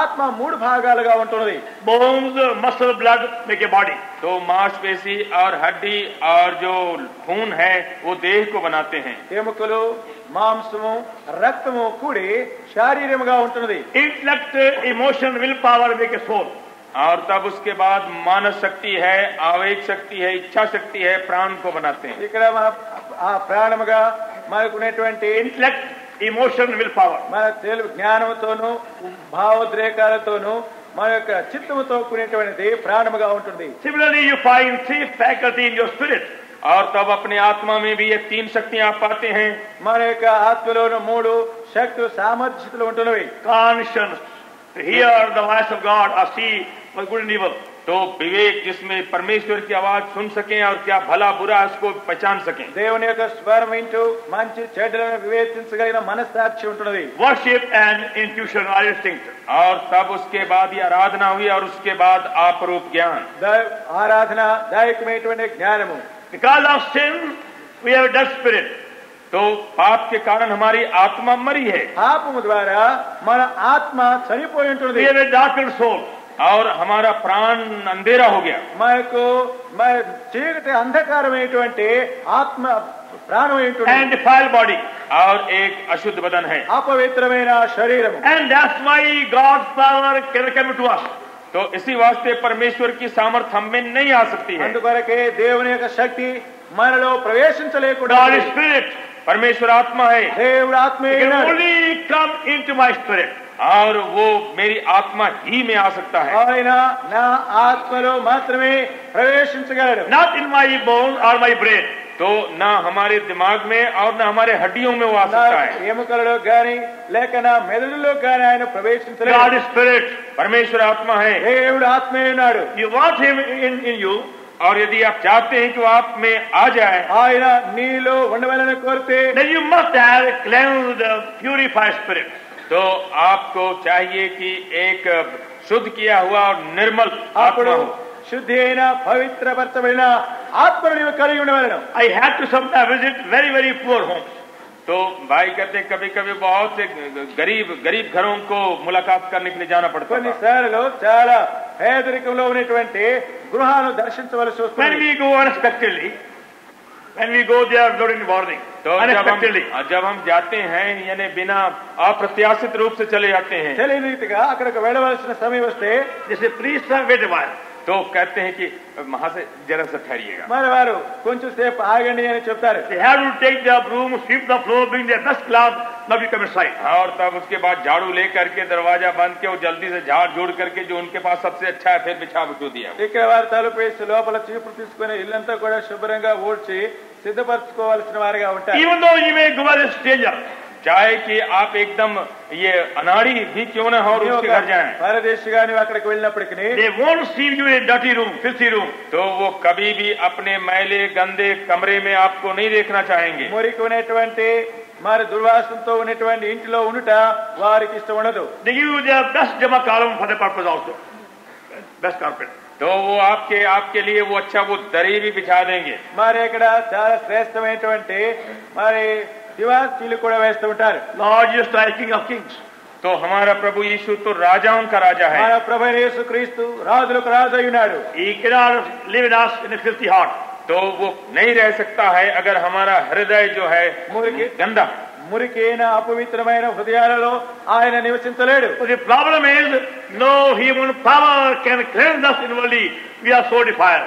Speaker 2: ఆత్మ మూడు భాగాలుగా ఉంటుంది bones muscle blood make a body तो मांसपेशी और हड्डी और जो खून है वो देह को बनाते हैं ఎముకలు మాంసము రక్తము కూడి శారీరముగా ఉంటుంది intellect emotion will power make a soul और तब उसके बाद मानस शक्ति है आवेग शक्ति है इच्छा शक्ति है प्राण को बनाते हैं इंटलेक्ट इमोशन विल पावर मैं तेल ज्ञान तो भावोद्रेक मन ओक चिंतने प्राणम का उपरि और तब अपने आत्मा में भी ये तीन शक्तियां आप पाते हैं मन ओक आत्म मूड शक्ति सामर्थ्य conscious hear the voice of God uh see for good and evil तो विवेक जिसमें परमेश्वर की आवाज सुन सके और क्या भला बुरा उसको पहचान सके దేవుని యొక్క స్వరం వింటూ మంచి చెడ్డలను వివేచించగలిగిన మనస్సాక్షి worship and intuition are instinct और तब उसके बाद ये आराधना हुई और उसके बाद आप रूप ज्ञान ఆరాధన దైవికమైనటువంటి జ్ఞానము because of sin we have dead spirit तो पाप के कारण हमारी आत्मा मरी है పాపము द्वारा మన आत्मा सरी ఉంటుంది वी डार्क सोल और हमारा प्राण अंधेरा हो गया मैं को मैं जीवित अंधकार में आत्म प्राण एंड फाइल बॉडी और एक अशुद्ध बदन है अपवित्र मेरा शरीर and my God power can तो इसी वास्ते परमेश्वर की सामर्थ्य हमें नहीं आ सकती है देवने का शक्ति मन लो प्रवेश परमेश्वर आत्मा है और वो मेरी आत्मा ही में आ सकता है ना ना आत्मा मात्र में प्रवेश नॉट इन माई बोन और माई ब्रेन तो ना हमारे दिमाग में और ना हमारे हड्डियों में वो आ सकता है ये मुकर लोग गाने लेकिन ना मेरे लोग गाने आये ना प्रवेश परमेश्वर आत्मा है you want him in in you और यदि आप चाहते हैं कि वो आप में आ जाए आयरा नीलो वंडवेल कोरते you must have cleansed purified spirit तो आपको चाहिए कि एक शुद्ध किया हुआ और निर्मल आत्मा शुद्धेन पवित्र वर्तमान आत्मनि करी उन्हें वेलनो I have to some time visit very very poor homes तो भाई कहते हैं कभी कभी बहुत से गरीब गरीब घरों को मुलाकात करने के लिए जाना पड़ता है सर लोग चारा है तरीके लोग ने ट्वेंटी ಗೃಹಾನು ದರ್ಶಿಸವಲಸು when we go unexpectedly when we go there during morning तो जब हम जब हम जाते हैं यानी बिना अप्रत्याशित रूप से चले जाते हैं चले रीतिगा अकड़क वेळवलసిన సమయం వస్తే దిస్ ప్రీస్ట్ వెయిట్ వార్ तो कहते हैं कि वहां से जरा सा ठहरिएगा हाँ, और तब उसके बाद झाड़ू लेकर के दरवाजा बंद के और जल्दी से झाड़ जोड़ करके जो उनके पास सबसे अच्छा है फिर बिछा बचू दिया एक बार लोपलने इलंत शुभ्रोची सिद्धपरचाल वारी चाहे कि आप एकदम ये अनाड़ी भी क्यों ना हो और उसके घर जाएं सारे देश गाने वाकड़े को इल्ला पड़के they won't see you in dirty room filthy room तो वो कभी भी अपने मैले गंदे कमरे में आपको नहीं देखना चाहेंगे मोरी को नेटवेंटे मारे दुर्वासन तो उन्हें ट्वेंटी इंच उन्हें टा वार किस तो दो देखिए जमा कालों में तो।, तो वो आपके आपके लिए वो अच्छा वो दरी भी बिछा देंगे मारे एकड़ा चार श्रेष्ठ में ट्वेंटी मारे ఈవాస్ తీలు కొడ వేస్త ఉంటారు నా జో స్ట్రైకింగ్ ఆఫ్ కింగ్స్ తో మన ప్రభు యేసు తో రాజుଙ୍କ రాజు హాయ ప్రభు యేసు క్రీస్తు రాజులకి రాజు అయినారు ఈ కన లీవ్ ఇన్ హిస్ హార్ట్ తో वो नहीं रह सकता है अगर हमारा हृदय जो है मुरके गंदा मुरकेन अपवित्रమైన హృదయాలలో ఆయన నివసింత లేడు the problem is no he one power can cleanse us in వెలీ వి ఆర్ సో డిఫైర్డ్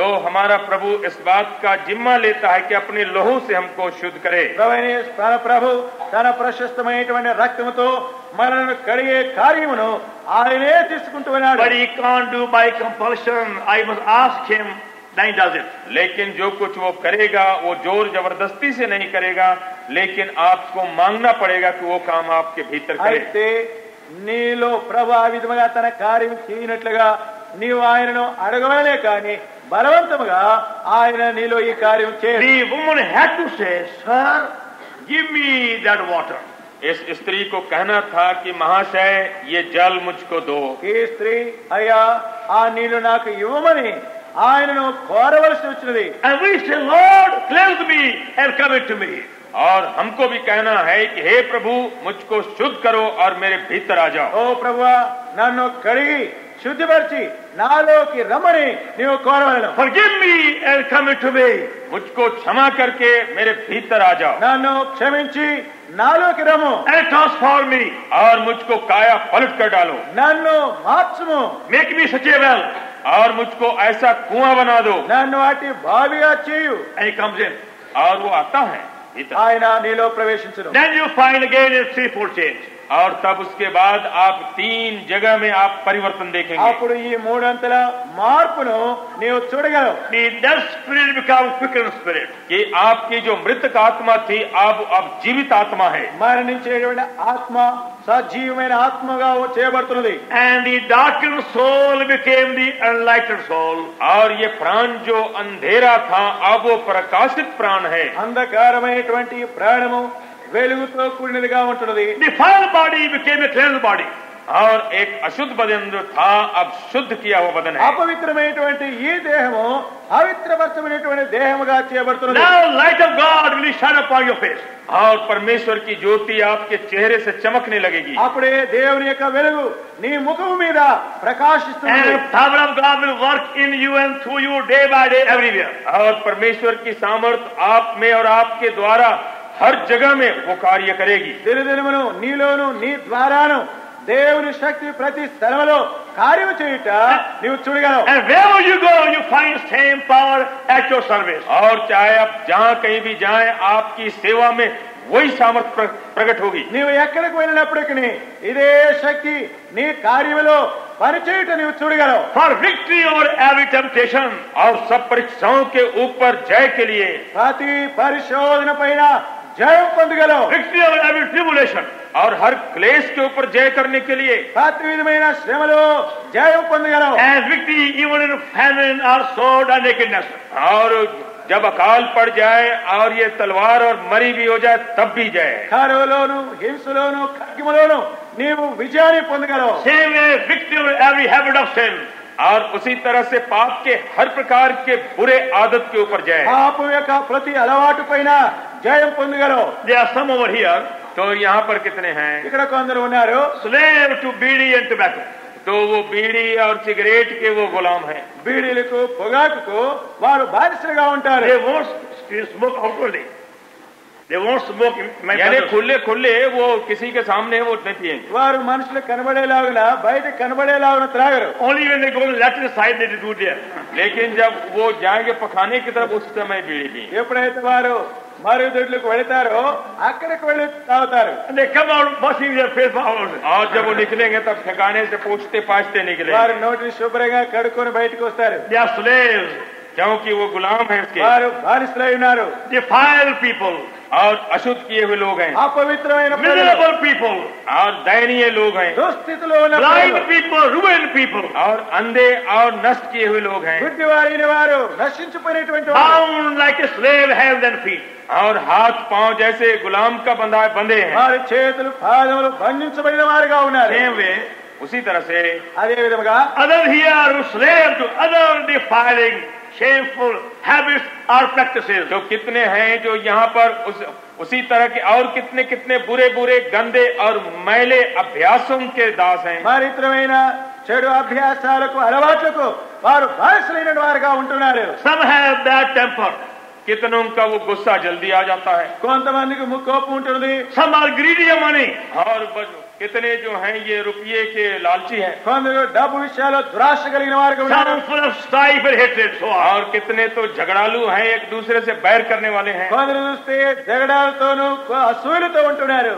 Speaker 2: तो हमारा प्रभु इस बात का जिम्मा लेता है कि अपने लोहू से हमको शुद्ध करे प्रभु तारा रक्त तो मरण करिए कार्य आयने बड़ी लेकिन जो कुछ वो करेगा वो जोर जबरदस्ती से नहीं करेगा लेकिन आपको मांगना पड़ेगा कि वो काम आपके भीतर करे నీలో ప్రభు ఆ విధంగా తన కార్యం చేయనట్లుగా నీవు ఆయనను బలవంతముగా ఆయన నీలో ఈ కార్యం చేయడు సార్ इस स्त्री को कहना था कि महाशय ये जल मुझको दो स्त्री अया आ नील नाक युवमने आयन नो कोरवल मी और हमको भी कहना है कि हे प्रभु मुझको शुद्ध करो और मेरे भीतर आ जाओ ओ प्रभु नानो कड़ी శుద్ధిపరిచి నాలోకి రమని నీవు కోరవలను Forgive me and come into me. मुझको क्षमा करके मेरे भीतर आ जाओ నన్ను క్షమించి నాలోకి రము and transform me और मुझको काया पलट कर डालो నన్ను మార్చుము Make me such a well और मुझको ऐसा कुआं बना दो నన్ను అట్టి భావిగా చేయు and he comes in और वो आता है भीतर. ఆయన నీలో ప్రవేశించును Then you find again a threefold change. और तब उसके बाद आप तीन जगह में आप परिवर्तन देखेंगे आप ये मूड अंतला मार्पनो ने छोड़ गए नी death spirit become quicken spirit कि आपकी जो मृत आत्मा थी अब अब जीवित आत्मा है मरने चेड़े आत्मा सजीव में आत्मा का वो चेबर्तनदी and the darken soul became the enlightened soul और ये प्राण जो अंधेरा था अब वो प्रकाशित प्राण है अंधकार में 20 प्राणमो और एक अशुद्ध बदन जो था अब शुद्ध किया हुआ बदन है अपवित्र में ये देह हो पवित्र वस्तु में देह light of God will shine upon your face और परमेश्वर की ज्योति आपके चेहरे से चमकने लगेगी अपने देव ने का वेलगु नी मुख में प्रकाश work in you and through you day by day everywhere और परमेश्वर की सामर्थ आप में और आपके द्वारा हर जगह में वो कार्य करेगी तेरे दिन मनो नीलो नो नी द्वारा नो देवनी शक्ति प्रति स्तर मनो कार्य में चेटा नी उत्तर गलो and where you go you find same power at your service और चाहे आप जहाँ कहीं भी जाए आपकी सेवा में वही सामर्थ्य प्रकट होगी नी वे एक्कड़ कोई ना पड़े इदे शक्ति नी कार्य मनो పరిచేట నీవు చూడగలవు for victory over every temptation are సబ్ పరీక్షాఓ కే ఊపర్ జయ కే లియే ప్రతి పరిశోధన పైనా जय उपंदगलो और हर क्लेश के ऊपर जय करने के लिए सातवीं महीना श्रमलो जय उपंदगलो और जब अकाल पड़ जाए और ये तलवार और मरी भी हो जाए तब भी जय खरोलोनु हिंसलोनु खड्गमलोनु ನೀವು ವಿಜಯ ಪೊಂದಗಲು same victory every habit of sin और उसी तरह से पाप के हर प्रकार के बुरे आदत के ऊपर जाए पाप का प्रति अलवाट पैना జయం పొందగలో the are some over here तो यहाँ पर कितने हैं ఇక్కడ కొందరు ఉన్నారు slave to beedi and tobacco तो वो बीड़ी और सिगरेट के वो गुलाम है बीड़ी को पोगाक को वो बारिश लगा उठा रहे वो स्मोक दे खुले खुले वो किसी के सामने वो नहीं पिए वार कनबड़े लागला कनबड़े लागना लेकिन जब वो जाएंगे पखाने की तरफ उस समय बीड़ी पी మరి దొడ్లకు వెళతారు అక్కడికి వెళ్ళి తాగుతారు అంటే come out bussing their face out और जब वो निकलेंगे तब ठिकाने से पूछते पाछते निकले వారు నోటి శుభ్రంగా కడుక్కొని బయటకు వస్తారు దే ఆర్ స్లేవ్స్ क्योंकि वो गुलाम है उसके వారు బానిసలై ఉన్నారు డిఫైల్ పీపుల్ और अशुद्ध किए हुए लोग हैं अपवित्र मिजरेबल पीपल और दयनीय लोग हैं दुस्थित लोग ब्लाइंड पीपल रूबेन पीपल और अंधे और नष्ट किए हुए लोग हैं बुद्धिवारी like slave have then feet और हाथ पांव जैसे गुलाम का बंधा बंधे हैं వారి చేతులు పాదములు బంధించబడిన వారుగా ఉన్నారు उसी तरह से other here slave to other defiling shameful habits or practices. जो कितने हैं जो यहाँ पर उस उसी तरह के और कितने कितने बुरे बुरे गंदे और मैले अभ्यासों के दास हैं చారిత్రమైన చెడు అభ్యాసాలకు అలవాట్లకు వారు బానిసలైన వారుగా ఉంటున్నారు some have bad temper कितनों का वो गुस्सा जल्दी आ जाता है కొంతమందికి तमाम ఉంటుంది some are greedy money और कितने जो हैं ये रुपये के लालची हैं और कितने तो झगड़ालू हैं एक दूसरे से बैर करने वाले हैं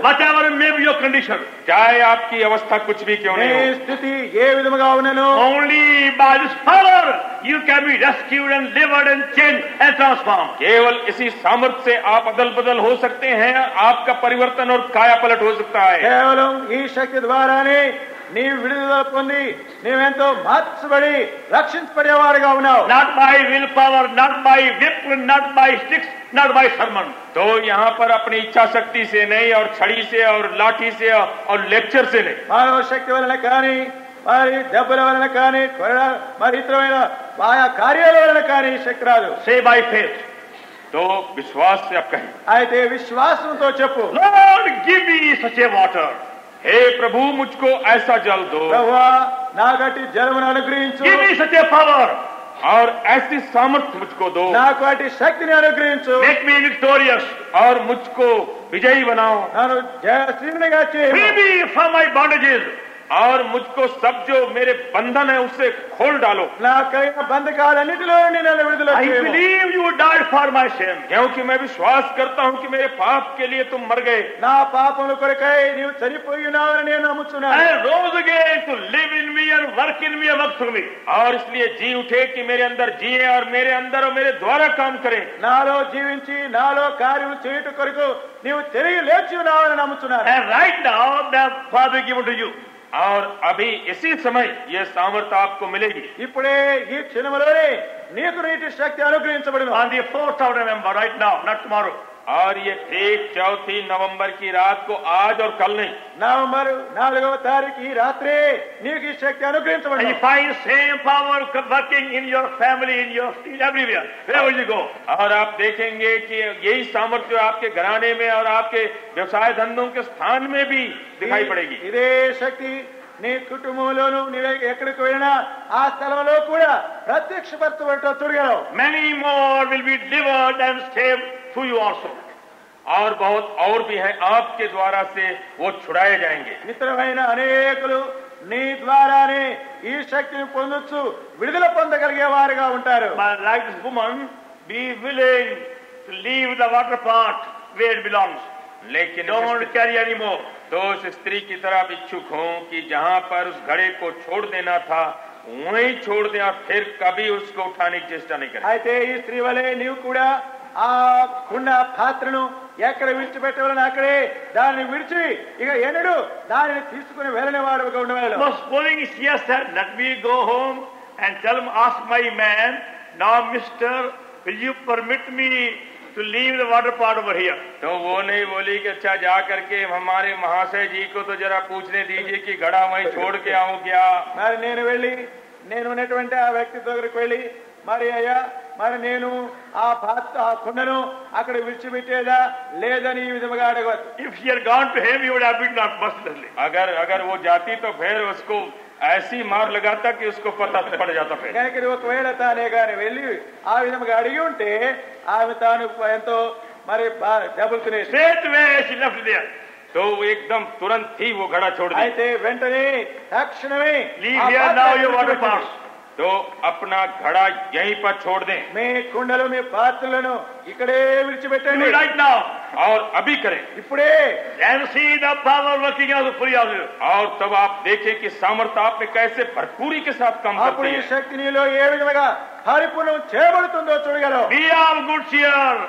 Speaker 2: वातावरण में भी योर कंडीशन चाहे आपकी अवस्था कुछ भी क्यों नहीं स्थिति ये only by this you can be rescue and delivered and change and transform केवल इसी सामर्थ्य से आप अदल बदल हो सकते हैं आपका परिवर्तन और काया पलट हो सकता है ఈ శక్తి ద్వారానే నీవు విడుదల పొంది నీవెంతో మార్చబడి రక్షించబడేవారుగా ఉన్నావు not by willpower not by whip not by sticks not by sermon तो यहाँ पर अपनी इच्छा शक्ति से नहीं और छड़ी से और लाठी से और लेक्चर से नहीं शक्ति वाले कहानी మరి దెబ్బల వలన కానీ మరి ఇతరమైన ఆయా కార్యాల వలన కానీ శక్తి రాదు సే బై ఫేత్ తో విశ్వాస్ అయితే విశ్వాసంతో చెప్పు Lord give me such water हे प्रभु मुझको ऐसा जल दो नागटी जल सच्चे पावर और ऐसी सामर्थ्य मुझको दो नाटी शक्ति ने मेक मी विक्टोरियस और मुझको विजयी बनाओ जय श्री फॉर माई बॉन्डेजेज और मुझको सब जो मेरे बंधन है उसे खोल डालो ना कहीं बिलीव यू क्योंकि मैं विश्वास करता हूँ कि मेरे पाप के लिए तुम मर गए ना पाप रोज गए to live in me and work in me वक्त और इसलिए जी उठे कि मेरे अंदर जिए और मेरे अंदर और मेरे द्वारा काम करे नालो जीविंची नालो कार्य चेयट కొరకు నీవు తిరిగి లేచి ఉన్నావని నమ్ముతున్నారు రైట్ और अभी इसी समय ये सामर्थ्य आपको मिलेगी ఇప్పుడే ఈ క్షణములోనే నీకు నీటి శక్తి అనుగ్రహించబడిన on the 4th of November right now not tomorrow और ये ठीक चौथी नवंबर की रात को आज और कल नहीं नवंबर नागो तारीख की रात्रि नीति शक्ति अनुग्रह if same power working in your family in your steel everywhere you go और आप देखेंगे कि यही सामर्थ्य आपके घराने में और आपके व्यवसाय धंधों के स्थान में भी दिखाई पड़ेगी इधे शक्ति నీ కుటుంబంలోను నీవే ఎక్కడికి వెళ్ళినా ఆ స్థలంలో కూడా ప్రత్యక్షపరచబడటం చూడగలవు many more will be delivered and save through you also और बहुत और भी है आपके द्वारा से वो छुड़ाए जाएंगे मित्रమైన అనేకలు నీ ద్వారానే ఈ శక్తిని పొందొచ్చు విడుదల పొందగలిగే వారుగా ఉంటారు like this be willing to leave the water pot where belongs लेकिन डोंट कैरी एनी मोर तो उस स्त्री की तरह इच्छुक हो कि जहां पर उस घड़े को छोड़ देना था वहीं छोड़ दें और फिर कभी उसको उठाने की चेष्टा नहीं करें అయితే ఈ స్త్రీ వలె నీవు కూడా ఆ పాత్ర ఎక్కడ वो नहीं बोली कि अच्छा जा करके हमारे महाशय जी को तो जरा पूछने दीजिए कि घड़ा वहीं छोड़ के आऊ क्या मैं नेन वेली नेन उन्हें व्यक्ति तो अगर कोई మరి నేను ఆ పాత్ర ఆ కుండను అక్కడ విడిచిపెట్టేదా లేదని ఈ విధంగా అడగవచ్చు तो కనుక ఒకవేళ తానే గాని వెళ్ళి ఆ విధంగా అడిగి ఉంటే ఆమె తాను ఎంతో మరి డబ్బులు तो एकदम तुरंत ही वो घड़ा छोड़ दिया అయితే వెంటనే తక్షణమే లీవ్ హియర్ నౌ तो अपना घड़ा यहीं पर छोड़ दें मैं कुंडलों में बात इकड़े पात्रలను ఇక్కడే విడిచిపెట్టండి राइट నౌ और अभी करें इपड़े and see the power working out for you और तब आप देखें कि सामर्थ्य आप में कैसे भरपूरी के साथ काम करती है शक्ति लो ये विधवा నీలో ఏ तुम दो చేయబడుతుందో చూడగలరు be of good cheer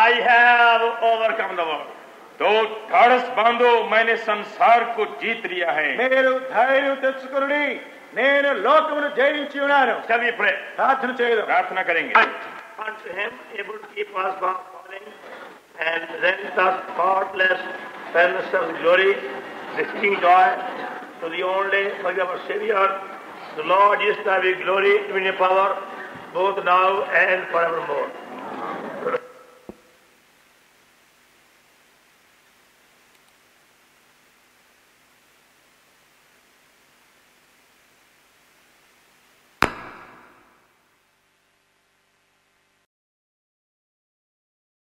Speaker 2: I have overcome the world तो ढाड़स बांधो मैंने संसार को जीत लिया है मेरे धैर्य తెచ్చుకోండి నేను లోకమును జయించి ఉన్నాను Shall we pray? ప్రార్థన చేయదు प्रार्थना करेंगे But unto him he keep us from falling and rent us spotless, fairness of glory, distinct joy to the only Lord our Savior, the Lord is thy glory, dominion, power, both now and forevermore.